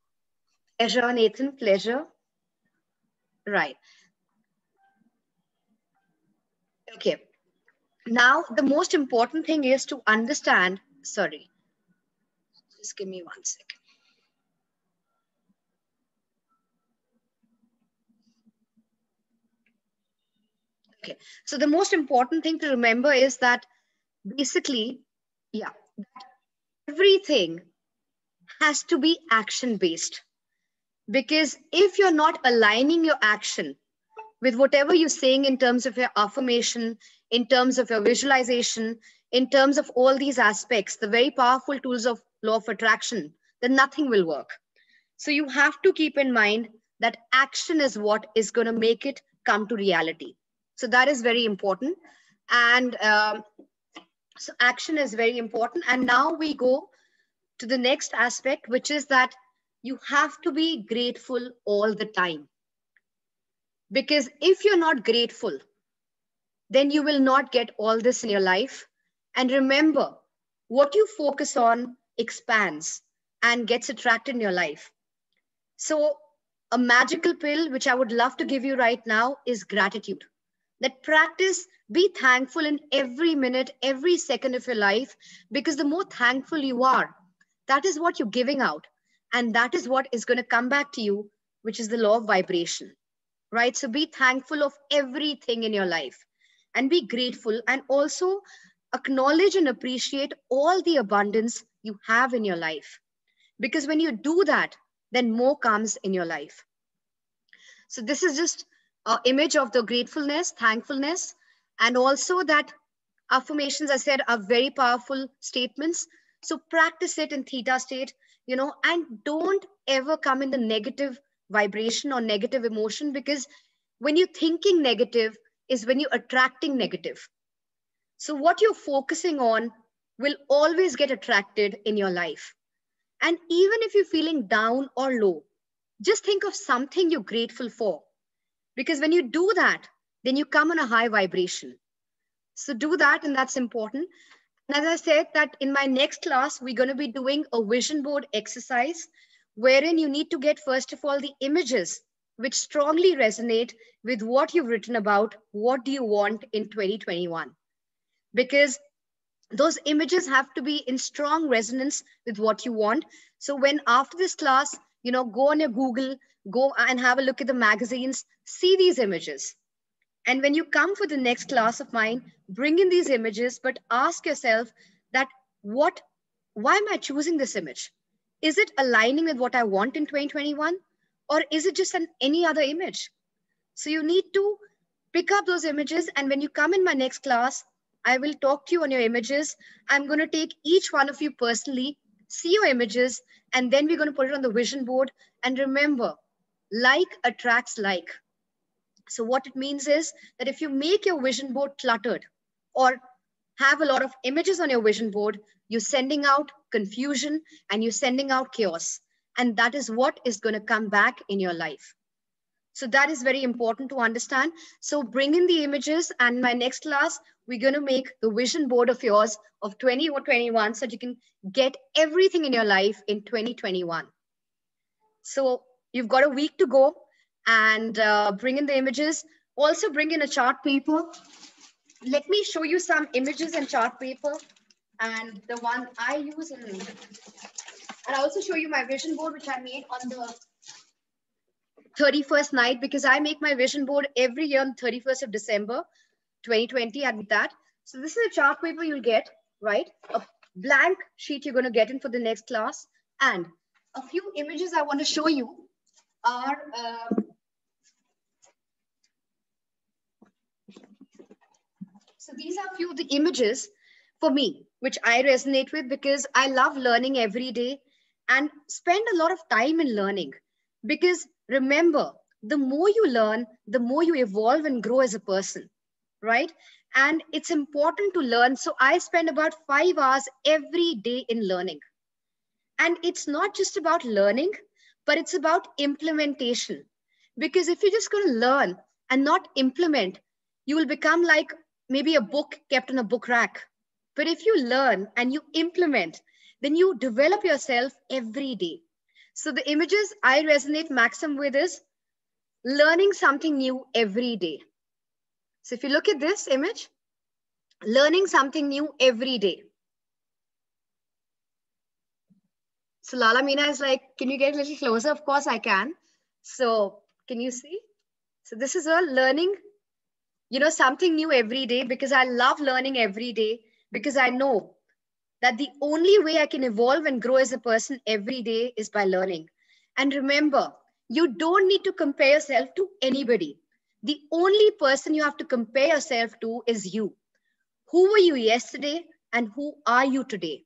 Pleasure, Nathan. Pleasure. Right. Okay. Now, the most important thing is to understand. Sorry. Just give me one second. Okay, so the most important thing to remember is that basically, yeah, everything has to be action based. Because if you're not aligning your action with whatever you're saying in terms of your affirmation, in terms of your visualization, in terms of all these aspects, the very powerful tools of law of attraction, then nothing will work. So you have to keep in mind that action is what is going to make it come to reality. So that is very important. And um, so action is very important. And now we go to the next aspect, which is that you have to be grateful all the time. Because if you're not grateful, then you will not get all this in your life. And remember, what you focus on expands and gets attracted in your life. So a magical pill, which I would love to give you right now is gratitude that practice be thankful in every minute every second of your life because the more thankful you are that is what you're giving out and that is what is going to come back to you which is the law of vibration, right? So be thankful of everything in your life and be grateful and also acknowledge and appreciate all the abundance you have in your life. Because when you do that, then more comes in your life. So this is just an image of the gratefulness, thankfulness, and also that affirmations, I said, are very powerful statements. So practice it in theta state, you know, and don't ever come in the negative vibration or negative emotion because when you're thinking negative is when you're attracting negative. So what you're focusing on will always get attracted in your life. And even if you're feeling down or low, just think of something you're grateful for. Because when you do that, then you come on a high vibration. So do that, and that's important. And as I said, that in my next class, we're going to be doing a vision board exercise wherein you need to get, first of all, the images which strongly resonate with what you've written about what do you want in 2021. Because those images have to be in strong resonance with what you want. So when after this class, you know, go on your Google, go and have a look at the magazines, see these images. And when you come for the next class of mine, bring in these images, but ask yourself that what, why am I choosing this image? Is it aligning with what I want in 2021? Or is it just an any other image? So you need to pick up those images. And when you come in my next class, I will talk to you on your images. I'm going to take each one of you personally, see your images, and then we're going to put it on the vision board. And remember, like attracts like. So what it means is that if you make your vision board cluttered or have a lot of images on your vision board, you're sending out confusion and you're sending out chaos. And that is what is going to come back in your life. So that is very important to understand. So bring in the images and my next class, we're going to make the vision board of yours of 20 or 21 so that you can get everything in your life in 2021. So you've got a week to go and uh, bring in the images. Also bring in a chart paper. Let me show you some images and chart paper. And the one I use in, and I'll also show you my vision board, which I made on the 31st night because I make my vision board every year on 31st of December 2020 and with that. So this is a chart paper you'll get, right? A blank sheet you're going to get in for the next class. And a few images I want to show you are so these are few of the images for me which I resonate with because I love learning every day and spend a lot of time in learning because remember, the more you learn, the more you evolve and grow as a person, right? And it's important to learn. So I spend about five hours every day in learning. And it's not just about learning, but it's about implementation. Because if you're just going to learn and not implement, you will become like maybe a book kept in a book rack. But if you learn and you implement, then you develop yourself every day. So the images I resonate maximum with is learning something new every day. So if you look at this image, learning something new every day. So Lala Meena is like, can you get a little closer? Of course I can. So can you see? So this is a learning, you know, something new every day because I love learning every day because I know that the only way I can evolve and grow as a person every day is by learning. And remember, you don't need to compare yourself to anybody. The only person you have to compare yourself to is you. Who were you yesterday and who are you today?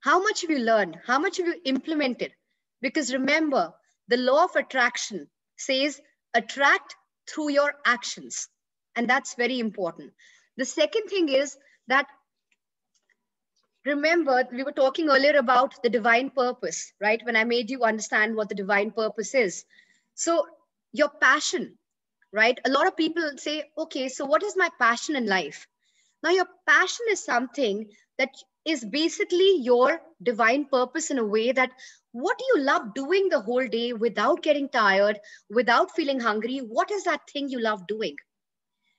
How much have you learned? How much have you implemented? Because remember, the law of attraction says attract through your actions. And that's very important. The second thing is that remember we were talking earlier about the divine purpose right when i made you understand what the divine purpose is so your passion right a lot of people say okay so what is my passion in life now your passion is something that is basically your divine purpose in a way that what do you love doing the whole day without getting tired without feeling hungry? What is that thing you love doing?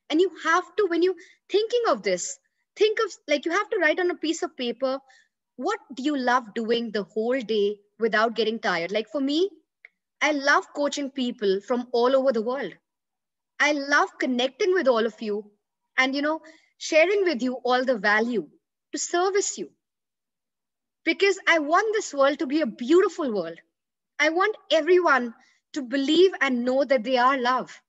And you have to when you thinking of this think of like you have to write on a piece of paper what do you love doing the whole day without getting tired? Like for me I love coaching people from all over the world. I love connecting with all of you and, you know, sharing with you all the value to service you. Because I want this world to be a beautiful world. I want everyone to believe and know that they are love.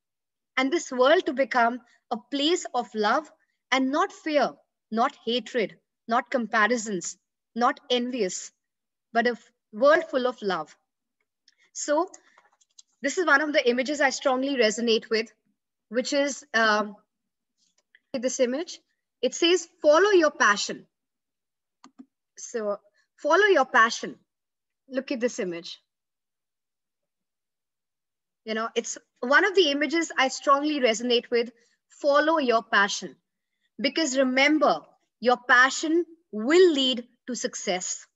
And this world to become a place of love and not fear, not hatred, not comparisons, not envious, but a world full of love. So this is one of the images I strongly resonate with, which is um, this image. It says, follow your passion. So follow your passion. Look at this image. You know, it's one of the images I strongly resonate with. Follow your passion. Because remember, your passion will lead to success.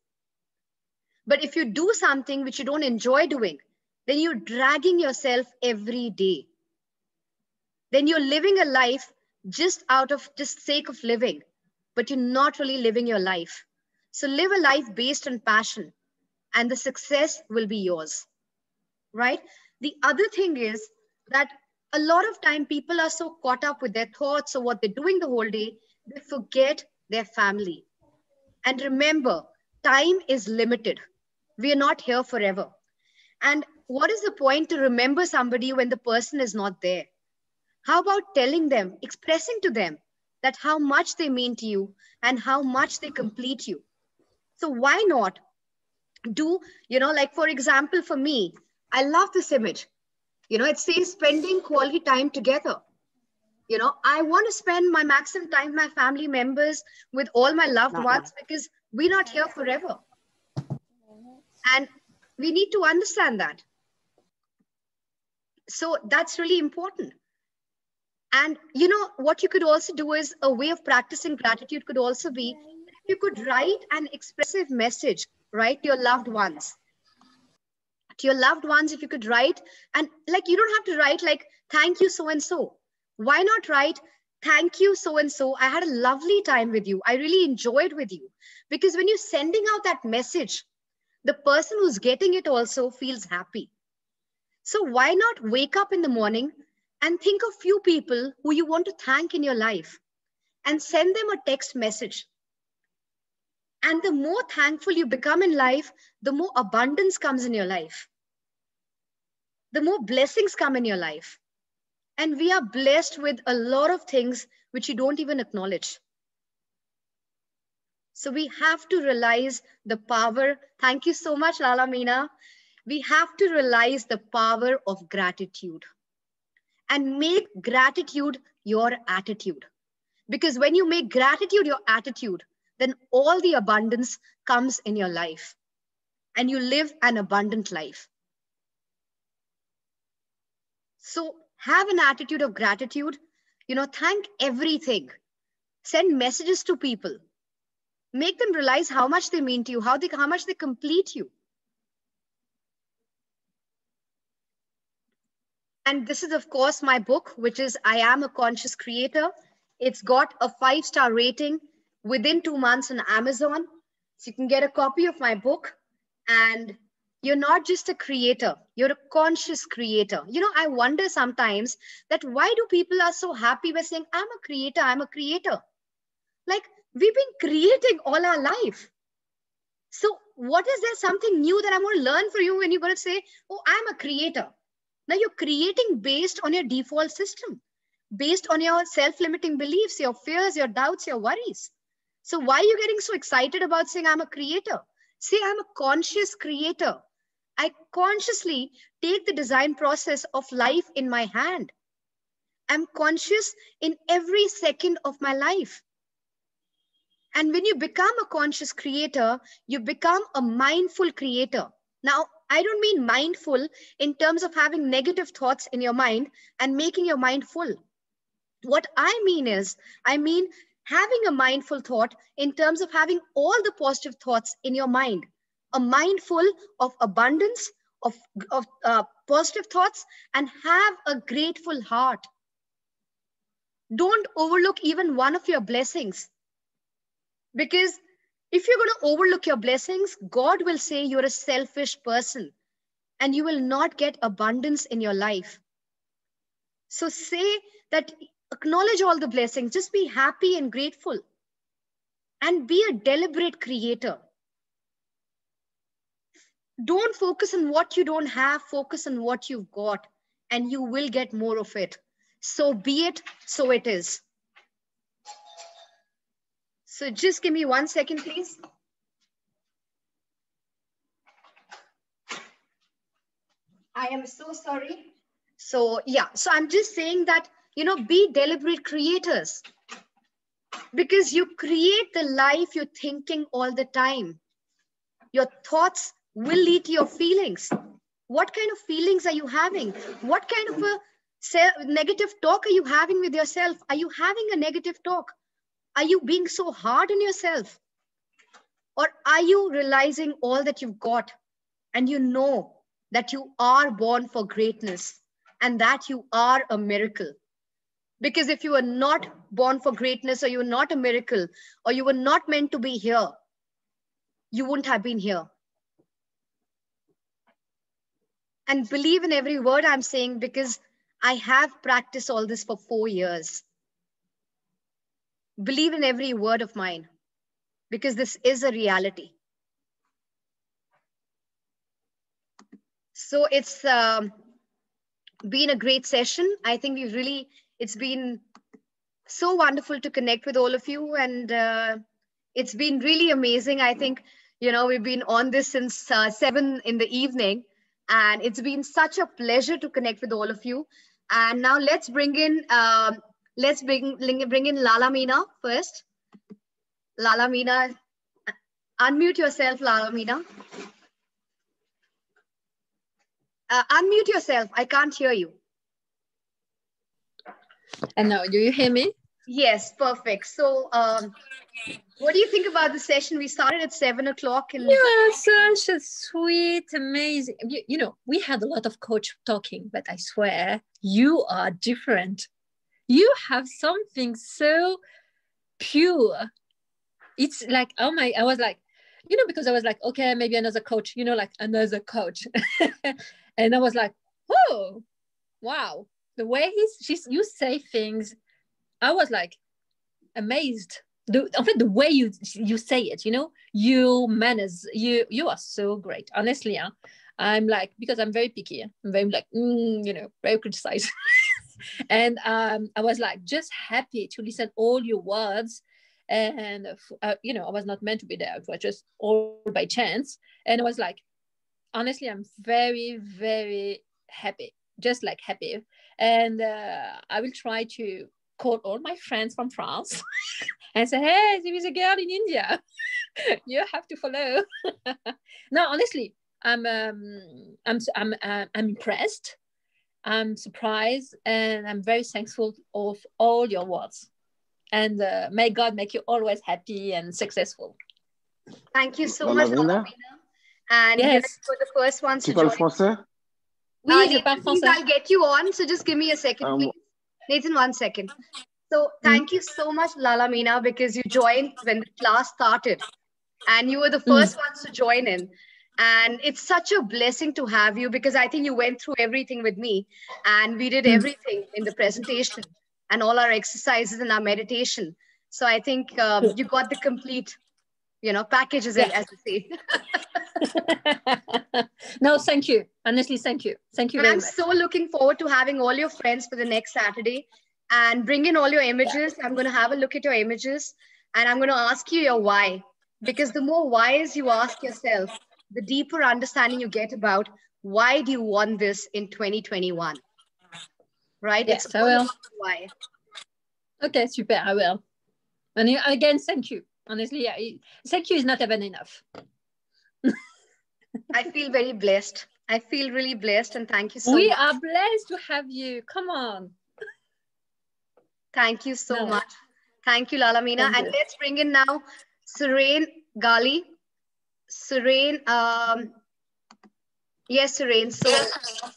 But if you do something which you don't enjoy doing, then you're dragging yourself every day. Then you're living a life just out of just sake of living, but you're not really living your life. So live a life based on passion and the success will be yours, right? The other thing is that a lot of time people are so caught up with their thoughts or what they're doing the whole day, they forget their family. And remember, time is limited. We are not here forever. And what is the point to remember somebody when the person is not there? How about telling them, expressing to them that how much they mean to you and how much they complete you? So why not do, you know, like for example, for me, I love this image. You know, it says spending quality time together. You know, I want to spend my maximum time with my family members, with all my loved ones, because we're not here forever. And we need to understand that. So that's really important. And you know, what you could also do is a way of practicing gratitude could also be you could write an expressive message, right, to your loved ones. To your loved ones if you could write and like you don't have to write like thank you so and so why not write thank you so and so i had a lovely time with you. I really enjoyed with you. Because when you're sending out that message the person who's getting it also feels happy. So why not wake up in the morning and think of few people who you want to thank in your life and send them a text message and the more thankful you become in life, the more abundance comes in your life. The more blessings come in your life. And we are blessed with a lot of things which you don't even acknowledge. So we have to realize the power. Thank you so much, Lala Meena. We have to realize the power of gratitude and make gratitude your attitude. Because when you make gratitude your attitude, then all the abundance comes in your life and you live an abundant life. So have an attitude of gratitude, you know, thank everything. Send messages to people. Make them realize how much they mean to you, how, they, how much they complete you. And this is, of course, my book, which is I Am a Conscious Creator. It's got a five star rating within two months on Amazon. So you can get a copy of my book and you're not just a creator, you're a conscious creator. You know, I wonder sometimes that why do people are so happy by saying, I'm a creator, I'm a creator. Like we've been creating all our life. So what is there something new that I'm going to learn for you when you're going to say, oh, I'm a creator. Now you're creating based on your default system, based on your self-limiting beliefs, your fears, your doubts, your worries. So why are you getting so excited about saying I'm a creator? Say I'm a conscious creator. I consciously take the design process of life in my hand. I'm conscious in every second of my life. And when you become a conscious creator, you become a mindful creator. Now, I don't mean mindful in terms of having negative thoughts in your mind and making your mind full. What I mean is, I mean having a mindful thought in terms of having all the positive thoughts in your mind, a mindful of abundance, of, of uh, positive thoughts, and have a grateful heart. Don't overlook even one of your blessings. Because if you're going to overlook your blessings, God will say you're a selfish person. and you will not get abundance in your life. So say that acknowledge all the blessings, just be happy and grateful, and be a deliberate creator. Don't focus on what you don't have, focus on what you've got, and you will get more of it. So be it, so it is. So just give me one second, please. I am so sorry. So yeah, so I'm just saying that, you know, be deliberate creators because you create the life you're thinking all the time. Your thoughts will lead to your feelings. What kind of feelings are you having? What kind of a negative talk are you having with yourself? Are you having a negative talk? Are you being so hard on yourself? Or are you realizing all that you've got and you know that you are born for greatness and that you are a miracle. Because if you were not born for greatness or you were not a miracle or you were not meant to be here, you wouldn't have been here. And believe in every word I'm saying because I have practiced all this for four years. Believe in every word of mine because this is a reality. So it's um, been a great session. I think we've really, it's been so wonderful to connect with all of you. And uh, it's been really amazing. I think, you know, we've been on this since uh, seven in the evening. And it's been such a pleasure to connect with all of you. And now let's bring in, uh, let's bring, bring in Lala Meena first. Lala Meena, unmute yourself, Lala Meena. Uh, unmute yourself. I can't hear you. And now, do you hear me? Yes, perfect. So, um, what do you think about the session? We started at seven o'clock. And you are such a sweet, amazing. You, you know, we had a lot of coach talking, but I swear you are different. You have something so pure. It's like, oh my, I was like, you know, because I was like, okay, maybe another coach, you know, like another coach. and I was like, oh, wow. The way he's she's you say things, I was like amazed. The, in fact, the way you you say it, you know, you manners, you you are so great. Honestly. I'm like because I'm very picky. I'm very like mm, you know very criticized, and um, I was like just happy to listen all your words and uh, you know i was not meant to be there it was just all by chance and i was like honestly, I'm very, very happy, just like happy. And uh, I will try to call all my friends from France and say, hey, there is a girl in India. you have to follow. no, honestly, I'm, um, I'm, I'm, uh, I'm impressed. I'm surprised and I'm very thankful of all your words. And uh, may God make you always happy and successful. Thank you so much, Alvina. And yes. for the first ones to join. Français? Oui, uh, Nathan, please, I'll get you on. So just give me a second, um, please. Nathan, one second. So thank you so much, Lala Meena, because you joined when the class started. And you were the first mm. ones to join in. And it's such a blessing to have you because I think you went through everything with me. And we did mm. everything in the presentation and all our exercises and our meditation. So I think um, you got the complete, you know, packages, yeah. as you say. no, thank you. Honestly, thank you. Thank you. And I'm much. so looking forward to having all your friends for the next Saturday and bring in all your images. I'm going to have a look at your images and I'm going to ask you your why. Because the more whys you ask yourself, the deeper understanding you get about why do you want this in 2021? Right? Yes, I will. Why. Okay, super. I will. And again, thank you. Honestly, yeah, thank you is not even enough. I feel very blessed. I feel really blessed and thank you so we much. We are blessed to have you. Come on. Thank you so no. much. Thank you, Lala Meena. and you. let's bring in now Serene Gali. Serene, um, yes, Serene. So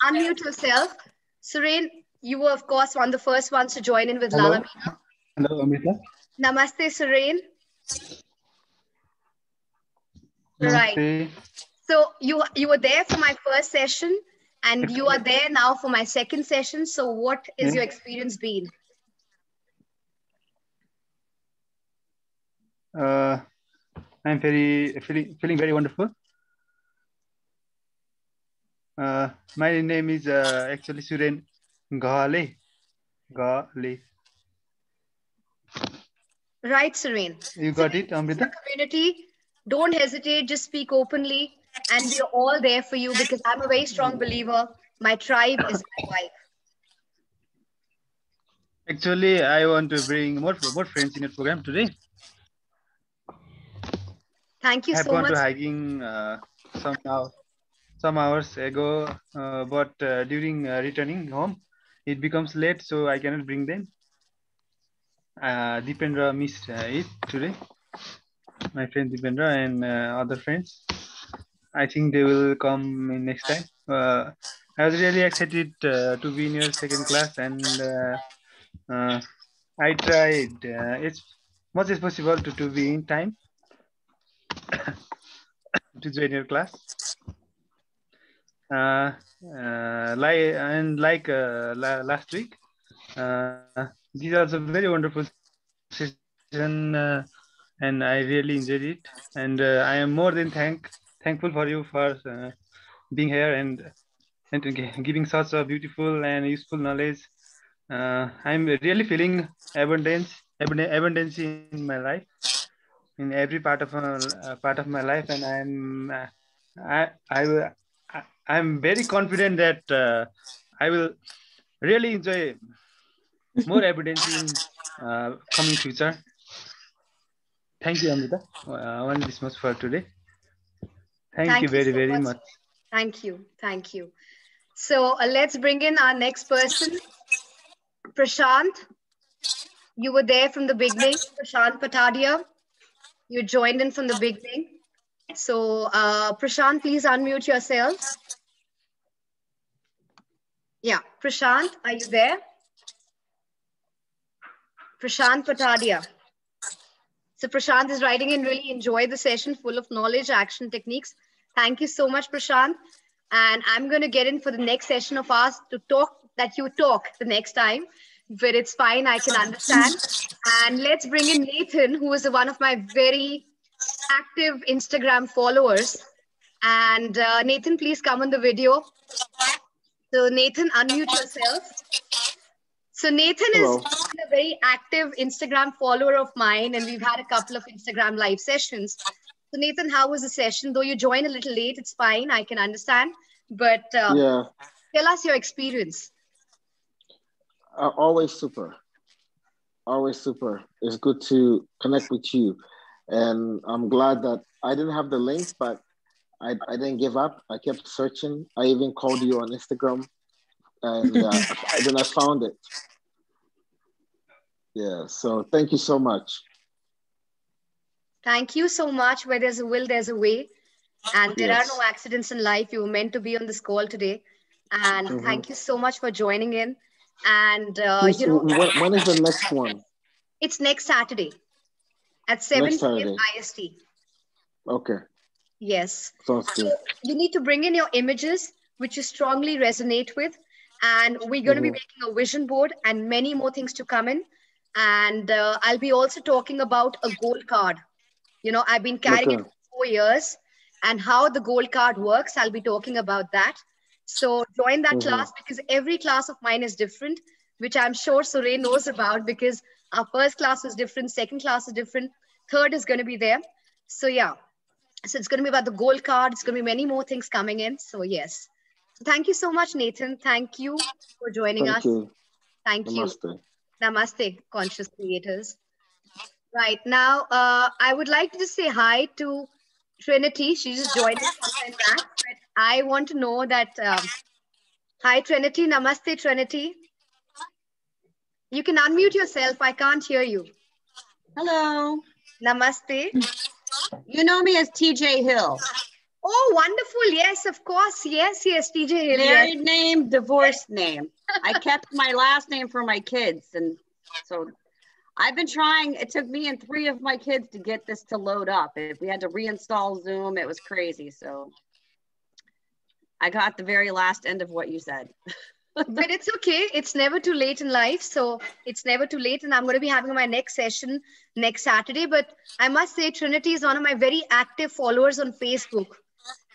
unmute yourself. Serene, you were, of course, one of the first ones to join in with Hello. Lala Meena. Hello, Amita. Namaste, Serene. Namaste. Right. So you you were there for my first session, and you are there now for my second session. So what is your experience been? Uh, I'm very feeling feeling very wonderful. Uh, my name is uh, actually Suren Gale. Gale. Right, Suren. You got it, Amrita? Community, don't hesitate, just speak openly. And we're all there for you because I'm a very strong believer. My tribe is my wife. Actually, I want to bring more, more friends in your program today. Thank you I've so gone much. to hiking uh, some, hour, some hours ago, uh, but uh, during uh, returning home, it becomes late, so I cannot bring them. Uh, Deependra missed uh, it today. My friend Deependra and uh, other friends. I think they will come in next time. Uh, I was really excited uh, to be in your second class, and uh, uh, I tried as much as possible to, to be in time to join your class. Uh, uh, like and like la- last week, these are a very wonderful session, and I really enjoyed it. And I am more than thank thankful for you for uh, being here and and giving such a beautiful and useful knowledge. Uh, I'm really feeling abundance, abund- abundance in my life, in every part of my, uh, part of my life, and I'm uh, I I I'm very confident that uh, I will really enjoy more abundance in uh, coming future. Thank you, Amrita. Uh, only this much for today. Thank, Thank you you very so very much. much. Thank you. Thank you. So uh, let's bring in our next person, Prashant. You were there from the beginning, Prashant Patadia. You joined in from the beginning. So uh, Prashant, please unmute yourself. Yeah, Prashant, are you there? Prashant Patadia. So Prashant is writing and really enjoy the session full of knowledge, action techniques. Thank you so much, Prashant. And I'm going to get in for the next session of ours to talk that you talk the next time, but it's fine. I can understand. And let's bring in Nathan, who is one of my very active Instagram followers. And uh, Nathan, please come on the video. So Nathan, unmute yourself. So Nathan Hello. is a very active Instagram follower of mine, and we've had a couple of Instagram live sessions. So Nathan, how was the session? Though you joined a little late, it's fine. I can understand. But uh, Yeah, tell us your experience. uh, always super. Always super. It's good to connect with you. And I'm glad that I didn't have the link, but I, I didn't give up. I kept searching. I even called you on Instagram and uh, then I found it. Yeah, so thank you so much. Thank you so much. Where there's a will, there's a way. And there Yes. are no accidents in life. You were meant to be on this call today. And Mhm. thank you so much for joining in. And, uh, you know, when, when is the next one? it's next Saturday at 7 p.m. IST. Okay, Yes. sounds good. you need to bring in your images which you strongly resonate with and we're going to be Mhm. making a vision board and many more things to come in and uh, i'll be also talking about a gold card you know i've been carrying it for four years and how the gold card works i'll be talking about that so join that Mhm. class because every class of mine is different which i'm sure Suray knows about because our first class is different second class is different third is going to be there so yeah so it's going to be about the gold card. It's going to be many more things coming in. So yes. So thank you so much, Nathan. Thank you for joining Thank us. you. Thank you. Namaste. Conscious creators. Right now, uh, I would like to just say hi to Trinity. She just joined us sometime back. But I want to know that. Um, hi, Trinity. Namaste, Trinity. You can unmute yourself. I can't hear you. Hello. Namaste. You know me as TJ Hill. Oh, wonderful. Yes, of course. Yes, yes, TJ Hill. Yes. Married name, divorced name. I kept my last name for my kids. And so I've been trying. It took me and three of my kids to get this to load up. If we had to reinstall Zoom, it was crazy. So I got the very last end of what you said. but it's okay. It's never too late in life. So it's never too late. And I'm going to be having my next session next Saturday. But I must say, Trinity is one of my very active followers on Facebook.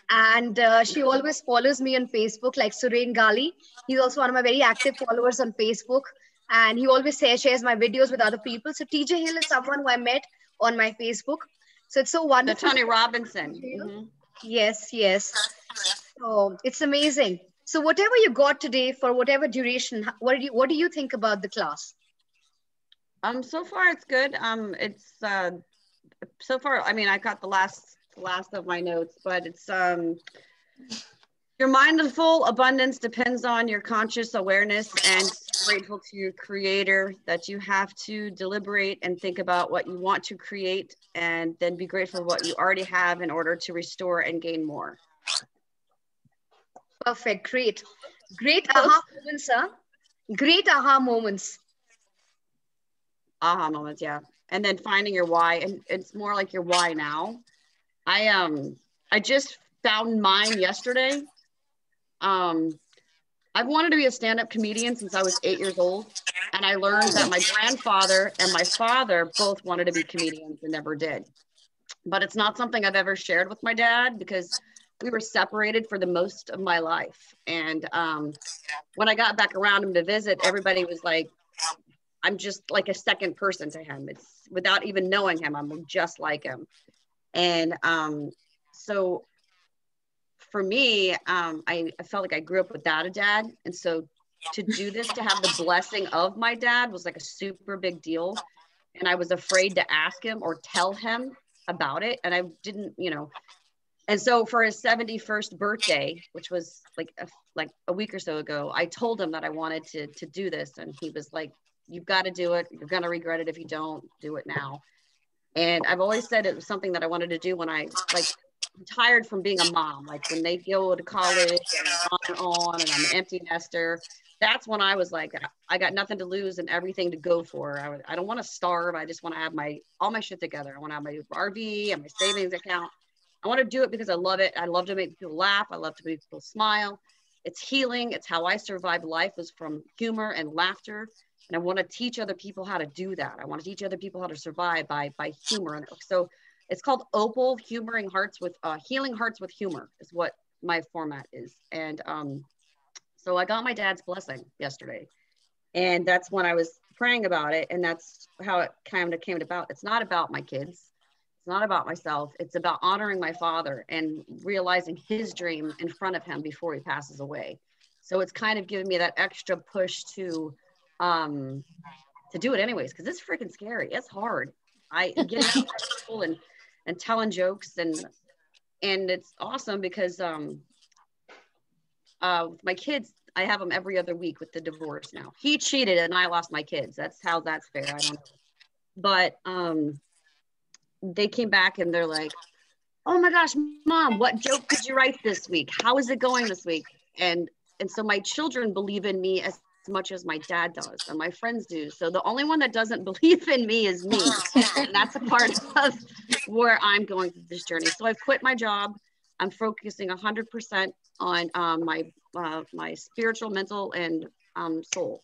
And uh, she always follows me on Facebook, like Suren Gali. He's also one of my very active followers on Facebook. And he always shares, shares my videos with other people. So TJ Hill is someone who I met on my Facebook. So it's so wonderful. The Tony Robinson. Mm-hmm. Yes, yes. So it's amazing. So whatever you got today for whatever duration, what do you what do you think about the class? Um, so far it's good. Um, it's uh, so far. I mean, I got the last last of my notes, but it's um, your mindful abundance depends on your conscious awareness and grateful to your creator that you have to deliberate and think about what you want to create and then be grateful for what you already have in order to restore and gain more. Perfect. Great. Great aha moments, huh? Great aha moments. Aha moments, yeah. And then finding your why. And it's more like your why now. I um I just found mine yesterday. Um I've wanted to be a stand-up comedian since I was eight years old. And I learned that my grandfather and my father both wanted to be comedians and never did. But it's not something I've ever shared with my dad because we were separated for the most of my life. And um, when I got back around him to visit, everybody was like, I'm just like a second person to him. It's without even knowing him, I'm just like him. And um, so for me, um, I, I felt like I grew up without a dad. And so to do this, to have the blessing of my dad was like a super big deal. And I was afraid to ask him or tell him about it. And I didn't, you know, and so for his 71st birthday which was like a, like a week or so ago i told him that i wanted to to do this and he was like you've got to do it you're going to regret it if you don't do it now and i've always said it was something that i wanted to do when i like tired from being a mom like when they go to college and on and on and i'm an empty nester that's when i was like i got nothing to lose and everything to go for i, I don't want to starve i just want to have my all my shit together i want to have my rv and my savings account I want to do it because I love it. I love to make people laugh. I love to make people smile. It's healing. It's how I survive life was from humor and laughter. And I want to teach other people how to do that. I want to teach other people how to survive by by humor. And so it's called Opal Humoring Hearts with uh, Healing Hearts with Humor is what my format is. And um, so I got my dad's blessing yesterday, and that's when I was praying about it, and that's how it kind of came about. It's not about my kids. It's not about myself. It's about honoring my father and realizing his dream in front of him before he passes away. So it's kind of giving me that extra push to um to do it anyways because it's freaking scary. It's hard. I get people and and telling jokes and and it's awesome because um uh with my kids I have them every other week with the divorce now. He cheated and I lost my kids. That's how that's fair. I don't know. But um they came back and they're like, "Oh my gosh, mom, what joke did you write this week? How is it going this week?" And and so my children believe in me as much as my dad does and my friends do. So the only one that doesn't believe in me is me. and that's a part of where I'm going through this journey. So I've quit my job. I'm focusing 100% on um, my uh, my spiritual, mental, and um, soul.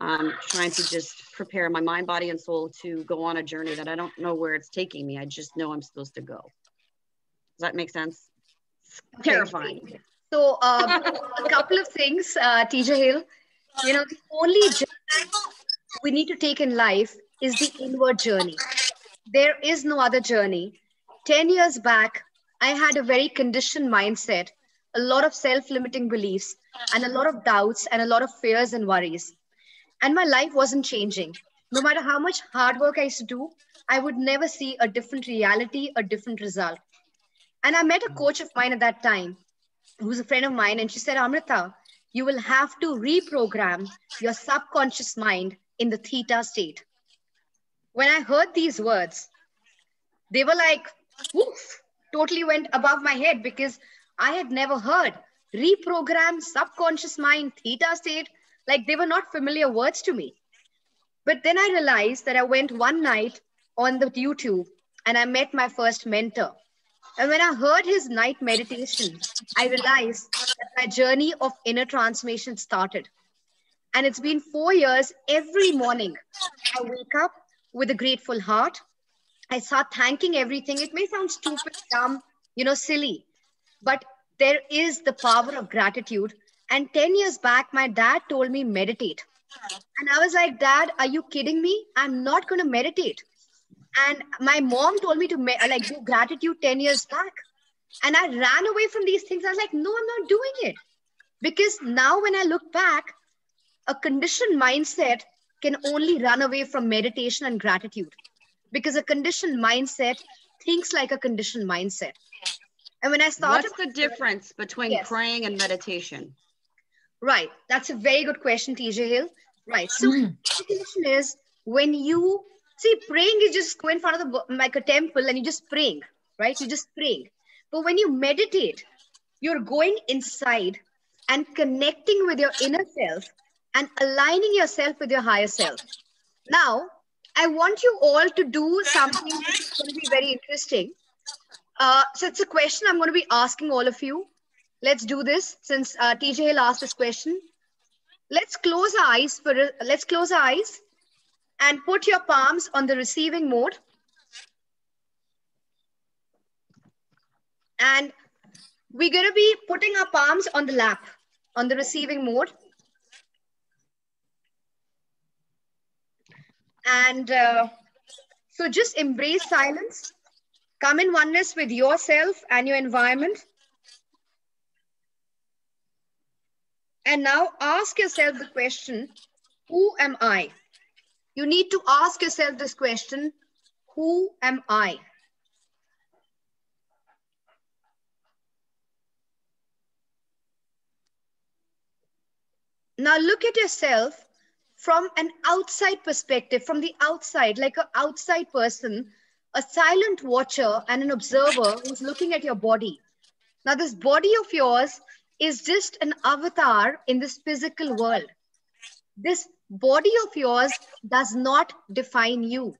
I'm trying to just prepare my mind, body, and soul to go on a journey that I don't know where it's taking me. I just know I'm supposed to go. Does that make sense? Okay. Terrifying. So, uh, a couple of things, uh, TJ Hill. You know, the only journey we need to take in life is the inward journey. There is no other journey. 10 years back, I had a very conditioned mindset, a lot of self limiting beliefs, and a lot of doubts, and a lot of fears and worries and my life wasn't changing. No matter how much hard work I used to do, I would never see a different reality, a different result. And I met a coach of mine at that time, who's a friend of mine, and she said, Amrita, you will have to reprogram your subconscious mind in the theta state. When I heard these words, they were like, woof, totally went above my head because I had never heard reprogram subconscious mind theta state like they were not familiar words to me. But then I realized that I went one night on the YouTube and I met my first mentor. And when I heard his night meditation, I realized that my journey of inner transformation started. And it's been four years every morning. I wake up with a grateful heart. I start thanking everything. It may sound stupid, dumb, you know, silly, but there is the power of gratitude. And 10 years back, my dad told me meditate. And I was like, Dad, are you kidding me? I'm not going to meditate. And my mom told me to like do gratitude 10 years back. And I ran away from these things. I was like, no, I'm not doing it. Because now when I look back, a conditioned mindset can only run away from meditation and gratitude. Because a conditioned mindset thinks like a conditioned mindset. And when I started. What's the difference between yes. praying and meditation? Right. That's a very good question, TJ Hill. Right. So, mm. meditation is when you See, praying is just go in front of the like a temple and you just praying, right? You just praying. But when you meditate, you're going inside and connecting with your inner self and aligning yourself with your higher self. Now, I want you all to do something that's going to be very interesting. Uh, so it's a question I'm going to be asking all of you. Let's do this since uh, TJ Hill asked this question. Let's close our eyes for let's close our eyes and put your palms on the receiving mode. And we're going to be putting our palms on the lap, on the receiving mode. And uh, so just embrace silence. Come in oneness with yourself and your environment. And now ask yourself the question, who am I? You need to ask yourself this question Who am I? Now look at yourself from an outside perspective, from the outside, like an outside person, a silent watcher and an observer who's looking at your body. Now, this body of yours is just an avatar in this physical world. This body of yours does not define you.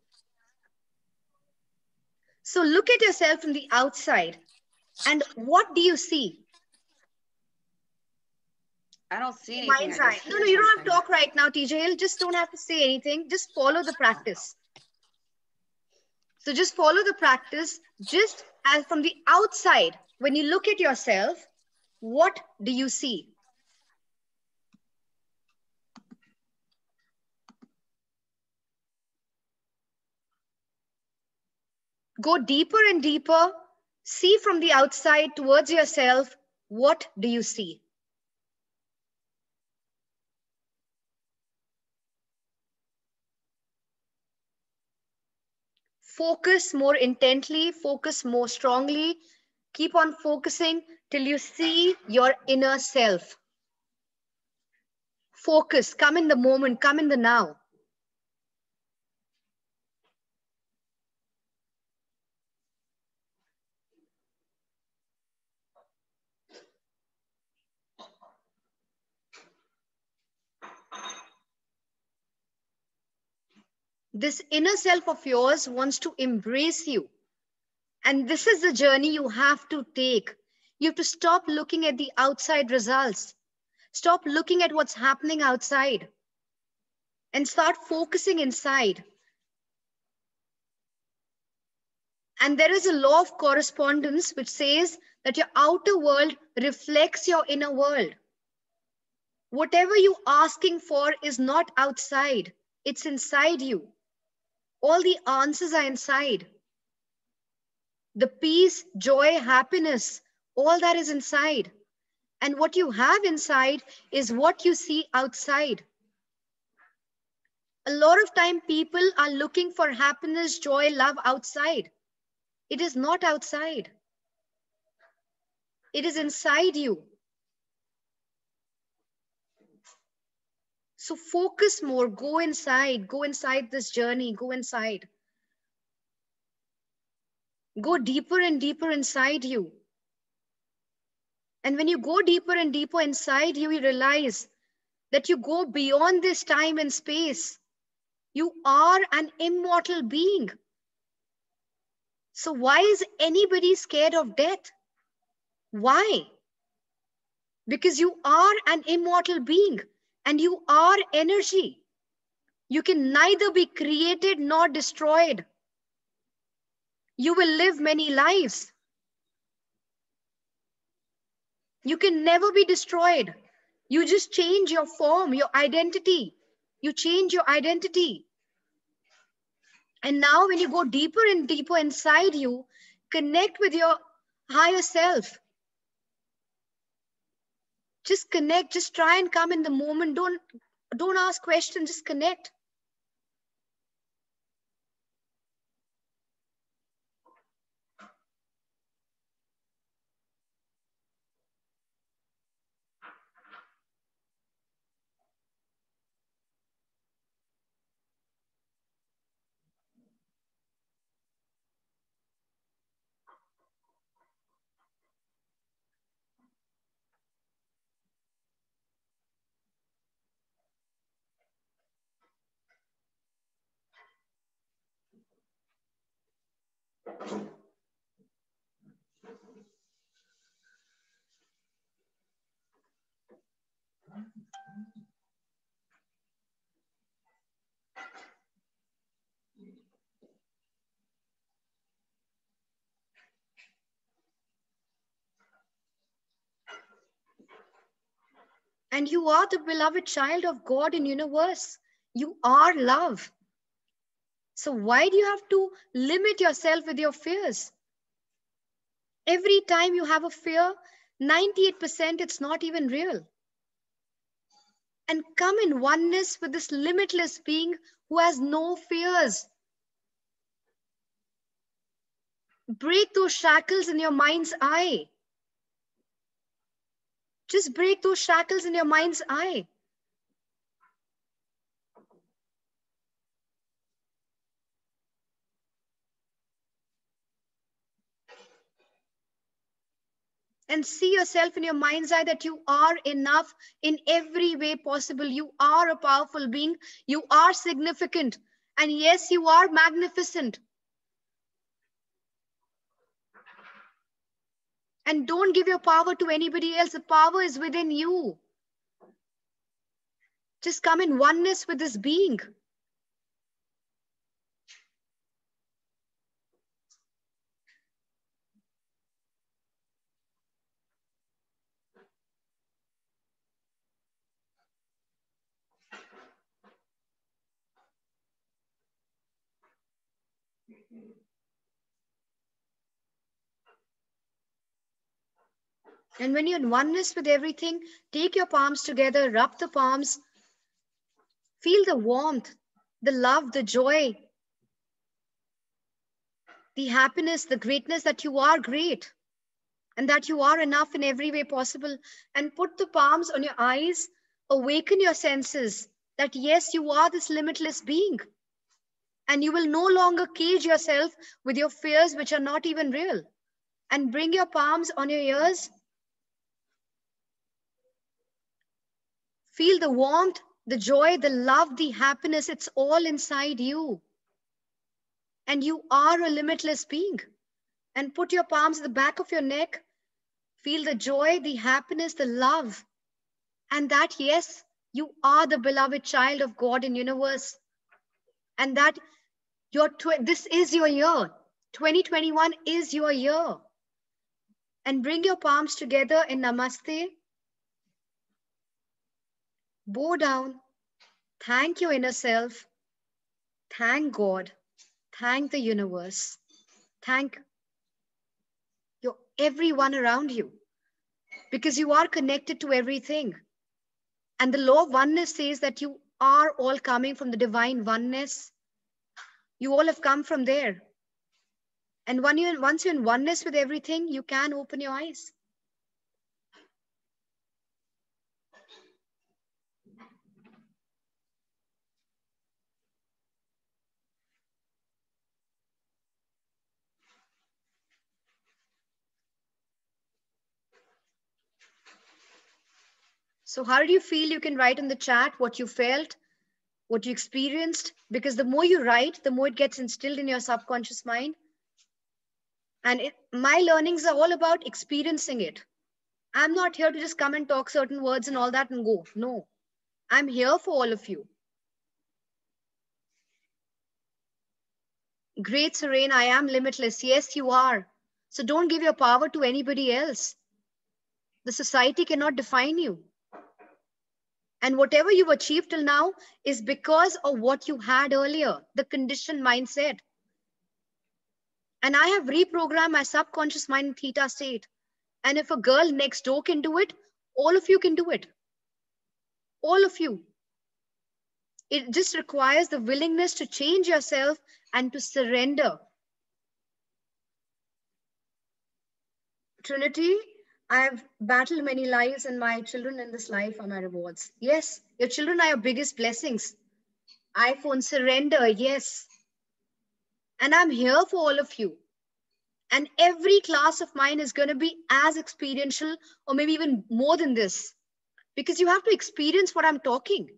So look at yourself from the outside and what do you see? I don't see anything. Mind's eye. No, no, you don't have to talk right now, TJ. You just don't have to say anything. Just follow the practice. So just follow the practice. Just as from the outside, when you look at yourself, what do you see? Go deeper and deeper. See from the outside towards yourself. What do you see? Focus more intently, focus more strongly. Keep on focusing till you see your inner self. Focus, come in the moment, come in the now. This inner self of yours wants to embrace you. And this is the journey you have to take. You have to stop looking at the outside results. Stop looking at what's happening outside and start focusing inside. And there is a law of correspondence which says that your outer world reflects your inner world. Whatever you're asking for is not outside, it's inside you. All the answers are inside. The peace, joy, happiness, all that is inside. And what you have inside is what you see outside. A lot of time people are looking for happiness, joy, love outside. It is not outside. It is inside you. So focus more, go inside, go inside this journey, go inside. Go deeper and deeper inside you. And when you go deeper and deeper inside you, you realize that you go beyond this time and space. You are an immortal being. So why is anybody scared of death? Why? Because you are an immortal being and you are energy. You can neither be created nor destroyed. You will live many lives. You can never be destroyed. You just change your form, your identity. You change your identity. And now, when you go deeper and deeper inside you, connect with your higher self. Just connect, just try and come in the moment. Don't, don't ask questions, just connect. And you are the beloved child of God in universe. You are love. So why do you have to limit yourself with your fears? Every time you have a fear, 98% it's not even real. And come in oneness with this limitless being who has no fears. Break those shackles in your mind's eye. Just break those shackles in your mind's eye. And see yourself in your mind's eye that you are enough in every way possible. You are a powerful being. You are significant. And yes, you are magnificent. And don't give your power to anybody else. The power is within you. Just come in oneness with this being. And when you're in oneness with everything, take your palms together, rub the palms, feel the warmth, the love, the joy, the happiness, the greatness that you are great and that you are enough in every way possible. And put the palms on your eyes, awaken your senses that yes, you are this limitless being. And you will no longer cage yourself with your fears, which are not even real. And bring your palms on your ears Feel the warmth, the joy, the love, the happiness. It's all inside you. And you are a limitless being. And put your palms at the back of your neck. Feel the joy, the happiness, the love. And that, yes, you are the beloved child of God in universe. And that your this is your year. 2021 is your year. And bring your palms together in namaste bow down, thank your inner self, thank God, thank the universe, thank your everyone around you because you are connected to everything. And the law of oneness says that you are all coming from the divine oneness. You all have come from there. And when you, once you're in oneness with everything, you can open your eyes. So how do you feel? You can write in the chat what you felt, what you experienced, because the more you write, the more it gets instilled in your subconscious mind. And it, my learnings are all about experiencing it. I'm not here to just come and talk certain words and all that and go. No, I'm here for all of you. Great Serene, I am limitless. Yes, you are. So don't give your power to anybody else. The society cannot define you. And whatever you've achieved till now is because of what you had earlier, the conditioned mindset. And I have reprogrammed my subconscious mind in theta state. And if a girl next door can do it, all of you can do it. All of you. It just requires the willingness to change yourself and to surrender. Trinity, I have battled many lives, and my children in this life are my rewards. Yes, your children are your biggest blessings. iPhone surrender, yes. And I'm here for all of you. And every class of mine is going to be as experiential, or maybe even more than this, because you have to experience what I'm talking.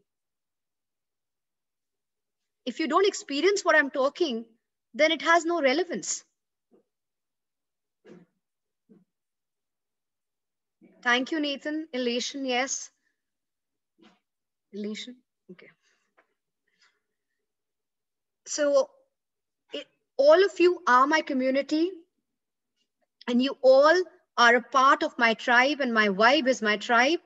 If you don't experience what I'm talking, then it has no relevance. Thank you, Nathan. Elation, yes. Elation, okay. So it, all of you are my community and you all are a part of my tribe and my vibe is my tribe.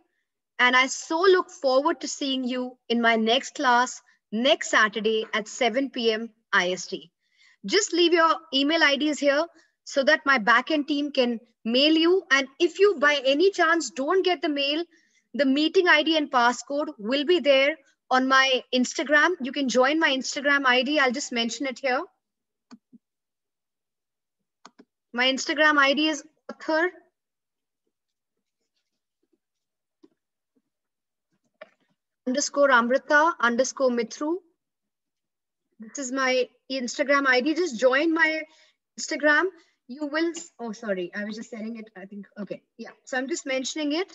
And I so look forward to seeing you in my next class next Saturday at 7 p.m. IST. Just leave your email IDs here so that my backend team can mail you. And if you by any chance don't get the mail, the meeting ID and passcode will be there on my Instagram. You can join my Instagram ID. I'll just mention it here. My Instagram ID is author underscore Amrita underscore Mitroo. This is my Instagram ID. Just join my Instagram you will, oh, sorry, I was just saying it, I think, okay, yeah. So I'm just mentioning it.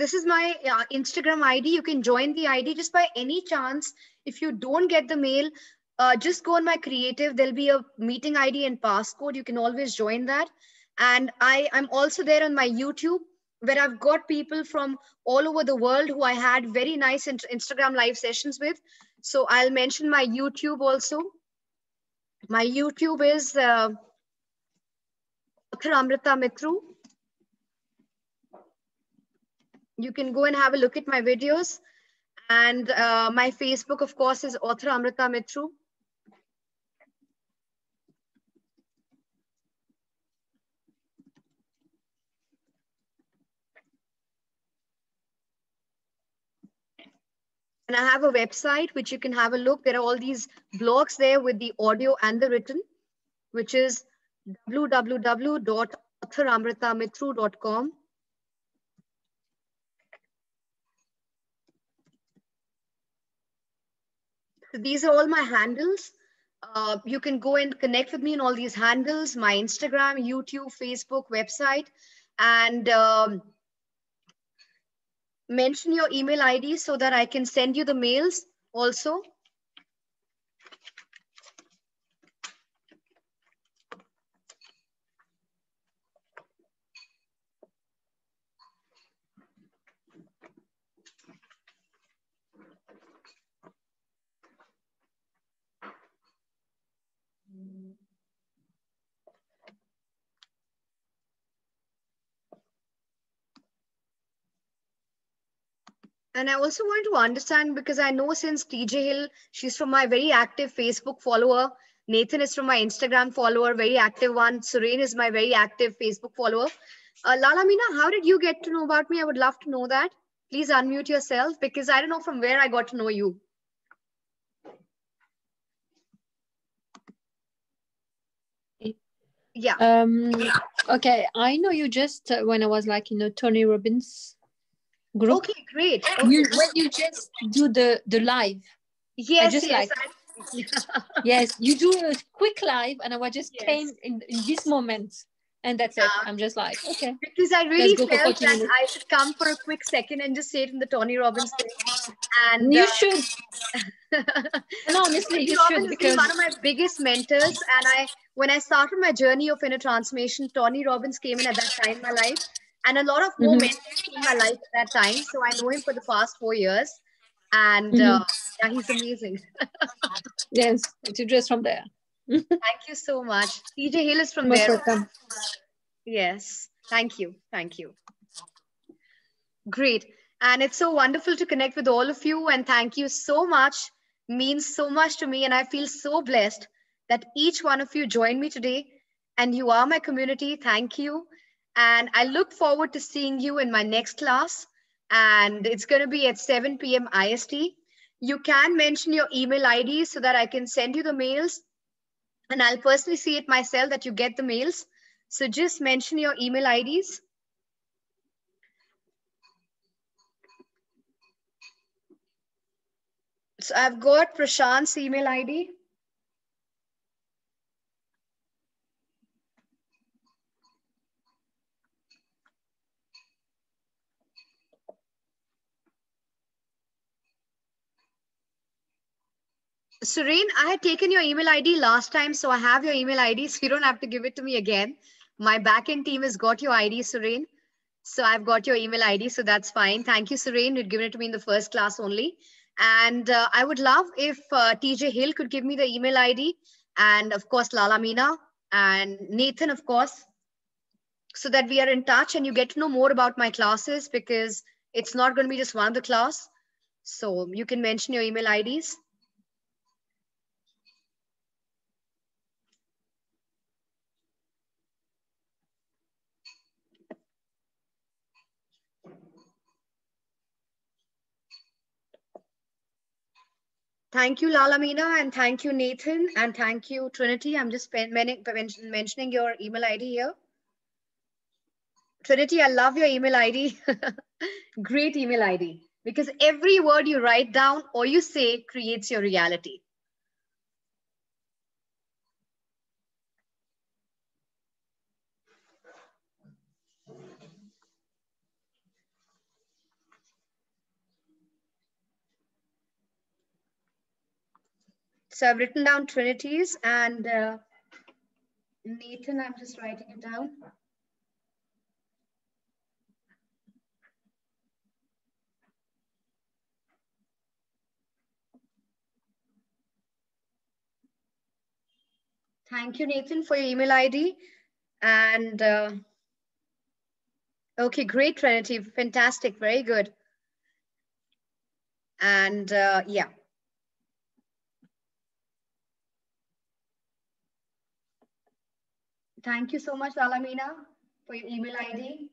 this is my uh, Instagram ID. You can join the ID just by any chance. If you don't get the mail, uh, just go on my creative. There'll be a meeting ID and passcode. You can always join that. And I, I'm also there on my YouTube where I've got people from all over the world who I had very nice Instagram live sessions with. So I'll mention my YouTube also. My YouTube is uh, Amrita Mitroo. You can go and have a look at my videos. And uh, my Facebook, of course, is author Amrita Mitroo. And I have a website which you can have a look. There are all these blogs there with the audio and the written, which is www.authoramritamitroo.com. So these are all my handles. Uh, you can go and connect with me on all these handles, my Instagram, YouTube, Facebook, website. And um, mention your email ID so that I can send you the mails also. And I also want to understand because I know since TJ Hill, she's from my very active Facebook follower. Nathan is from my Instagram follower, very active one. Serene is my very active Facebook follower. Uh, Lala Mina, how did you get to know about me? I would love to know that. Please unmute yourself because I don't know from where I got to know you. Yeah. Um, okay, I know you just uh, when I was like, you know, Tony Robbins group. Okay, great. Okay. You, when you just do the the live. Yes, just yes. Like, yes, you do a quick live, and I was just yes. came in, in this moment and that's yeah. it. I'm just like, okay. Because I really felt that minutes. I should come for a quick second and just say it in the Tony Robbins thing. And you uh, should. no, honestly, you Robbins should because one of my biggest mentors. And I, when I started my journey of inner transformation, Tony Robbins came in at that time in my life, and a lot of more mm-hmm. in my life at that time. So I know him for the past four years, and mm-hmm. uh, yeah, he's amazing. yes, it's just from there. Thank you so much. TJ Hill is from Most there. Welcome. Yes. Thank you. Thank you. Great. And it's so wonderful to connect with all of you. And thank you so much. Means so much to me. And I feel so blessed that each one of you joined me today. And you are my community. Thank you. And I look forward to seeing you in my next class. And it's going to be at 7 p.m. IST. You can mention your email ID so that I can send you the mails and I'll personally see it myself that you get the mails. So just mention your email IDs. So I've got Prashant's email ID. Sureen, I had taken your email ID last time, so I have your email ID, so you don't have to give it to me again. My backend team has got your ID, Sureen. So I've got your email ID, so that's fine. Thank you, Sureen. You'd given it to me in the first class only. And uh, I would love if uh, TJ Hill could give me the email ID, and of course, Lala Meena and Nathan, of course, so that we are in touch and you get to know more about my classes because it's not going to be just one of the class. So you can mention your email IDs. Thank you, Lalamina, and thank you, Nathan, and thank you, Trinity. I'm just mentioning your email ID here. Trinity, I love your email ID. Great email ID because every word you write down or you say creates your reality. So I've written down Trinities and uh, Nathan, I'm just writing it down. Thank you, Nathan, for your email ID. And uh, okay, great, Trinity. Fantastic. Very good. And uh, yeah. Thank you so much, Alamina, for your email ID.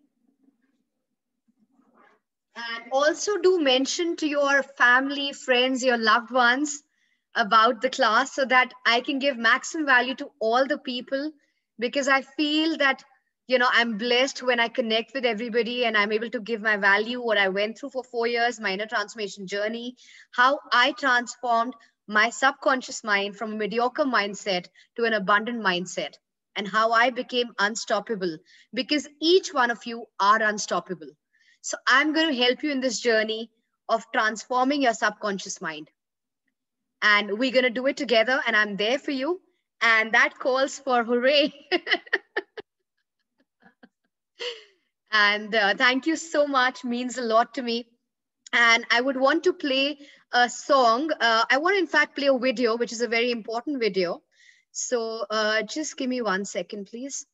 And also do mention to your family, friends, your loved ones about the class so that I can give maximum value to all the people because I feel that, you know, I'm blessed when I connect with everybody and I'm able to give my value, what I went through for four years, my inner transformation journey, how I transformed my subconscious mind from a mediocre mindset to an abundant mindset and how I became unstoppable because each one of you are unstoppable. So I'm going to help you in this journey of transforming your subconscious mind. And we're going to do it together, and I'm there for you. And that calls for hooray. and uh, thank you so much, means a lot to me. And I would want to play a song. Uh, I want to, in fact, play a video, which is a very important video. So uh, just give me one second, please.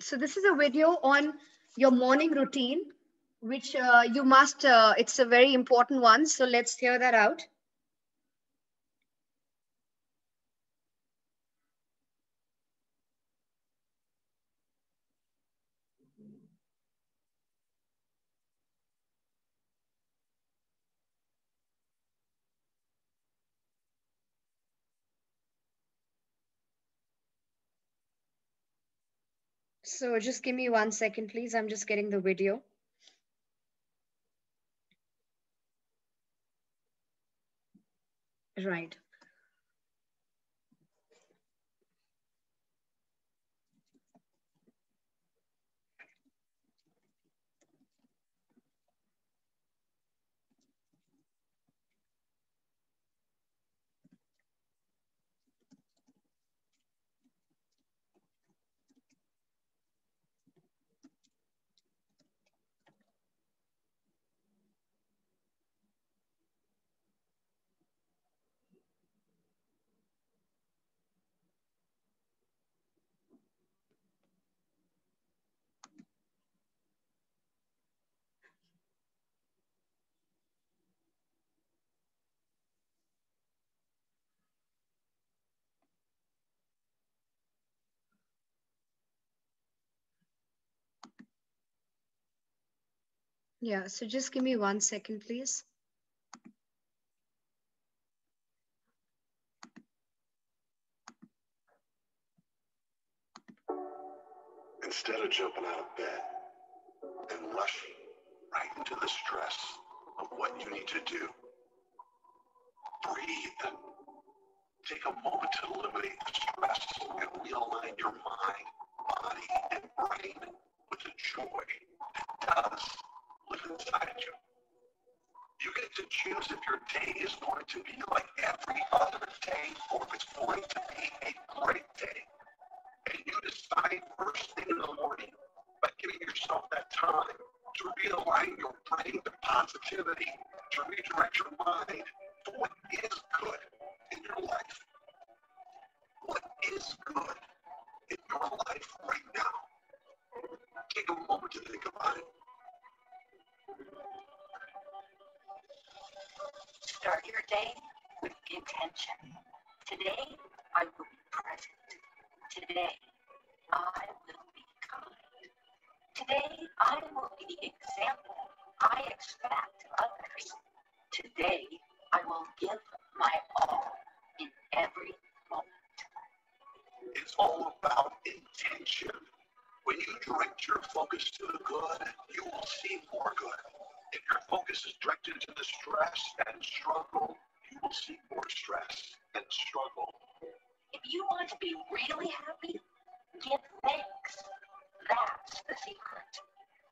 So this is a video on your morning routine, which uh, you must, uh, it's a very important one. So let's hear that out. So just give me one second, please. I'm just getting the video. Right. Yeah, so just give me one second, please. Instead of jumping out of bed and rushing right into the stress of what you need to do, breathe. Take a moment to eliminate the stress and realign your mind, body, and brain with the joy that does live inside you. You get to choose if your day is going to be like every other day or if it's going to be a great day. And you decide first thing in the morning by giving yourself that time to realign your brain to positivity, to redirect your mind to what is good in your life. What is good in your life right now? Take a moment to think about it. Start your day with intention. Today, I will be present. Today, I will be kind. Today, I will be the example I expect others. Today, I will give my all in every moment. It's all about intention. When you direct your focus to the good, you will see more good. If your focus is directed to the stress and struggle, you will see more stress and struggle. If you want to be really happy, give thanks. That's the secret.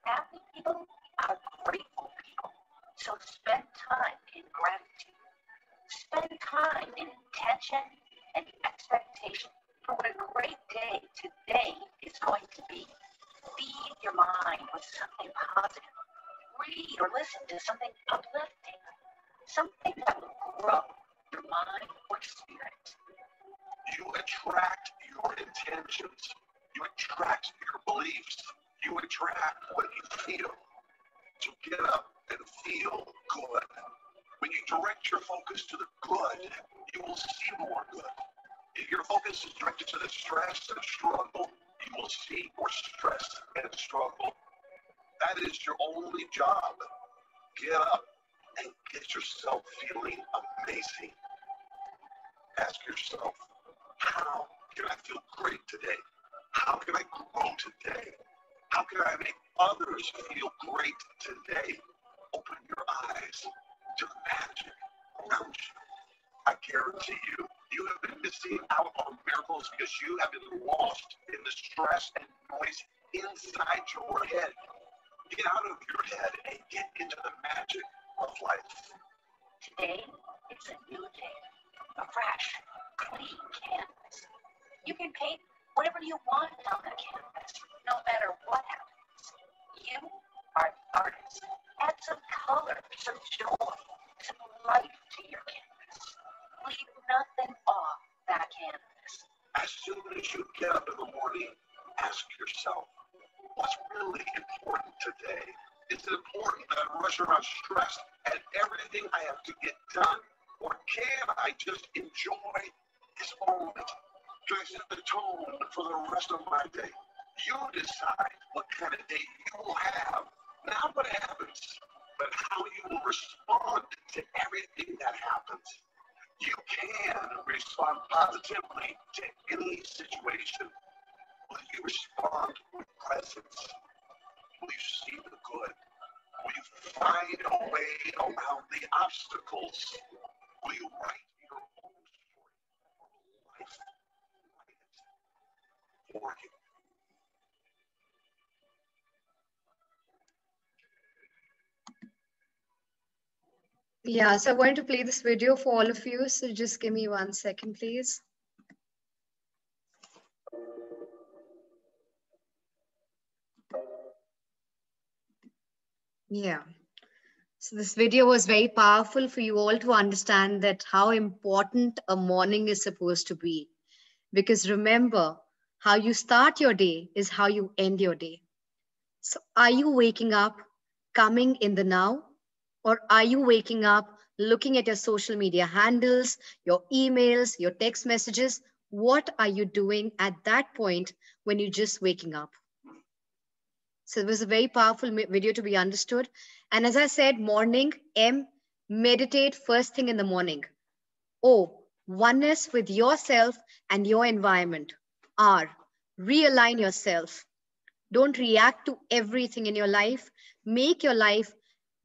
Happy people are grateful people. So spend time in gratitude. Spend time in intention and expectation for what a great day today is going to be. Feed your mind with something positive read or listen to something uplifting, something that will grow your mind or spirit. You attract your intentions. You attract your beliefs. You attract what you feel. So get up and feel good. When you direct your focus to the good, you will see more good. If your focus is directed to the stress and struggle, you will see more stress and struggle. That is your only job. Get up and get yourself feeling amazing. Ask yourself, how can I feel great today? How can I grow today? How can I make others feel great today? Open your eyes to the magic around you. I guarantee you, you have been missing out on miracles because you have been lost in the stress and noise inside your head. Get out of your head and get into the magic of life. Today, it's a new day, a fresh, clean canvas. You can paint whatever you want on the canvas, no matter what happens. You are the artist. Add some color, some joy, some life to your canvas. Leave nothing off that canvas. As soon as you get up in the morning, ask yourself, what's really important today? Is it important that I rush around stressed at everything I have to get done? Or can I just enjoy this moment? I set the tone for the rest of my day? You decide what kind of day you will have. Not what happens, but how you will respond to everything that happens. You can respond positively to any situation Will you respond with presence? Will you see the good? Will you find a way around the obstacles? Will you write your own story? Life write it for you. Yeah, so I'm going to play this video for all of you. So just give me one second, please. Yeah. So this video was very powerful for you all to understand that how important a morning is supposed to be. Because remember, how you start your day is how you end your day. So are you waking up, coming in the now? Or are you waking up, looking at your social media handles, your emails, your text messages? What are you doing at that point when you're just waking up? So it was a very powerful video to be understood. And as I said, morning, M, meditate first thing in the morning. O, oneness with yourself and your environment. R, realign yourself. Don't react to everything in your life. Make your life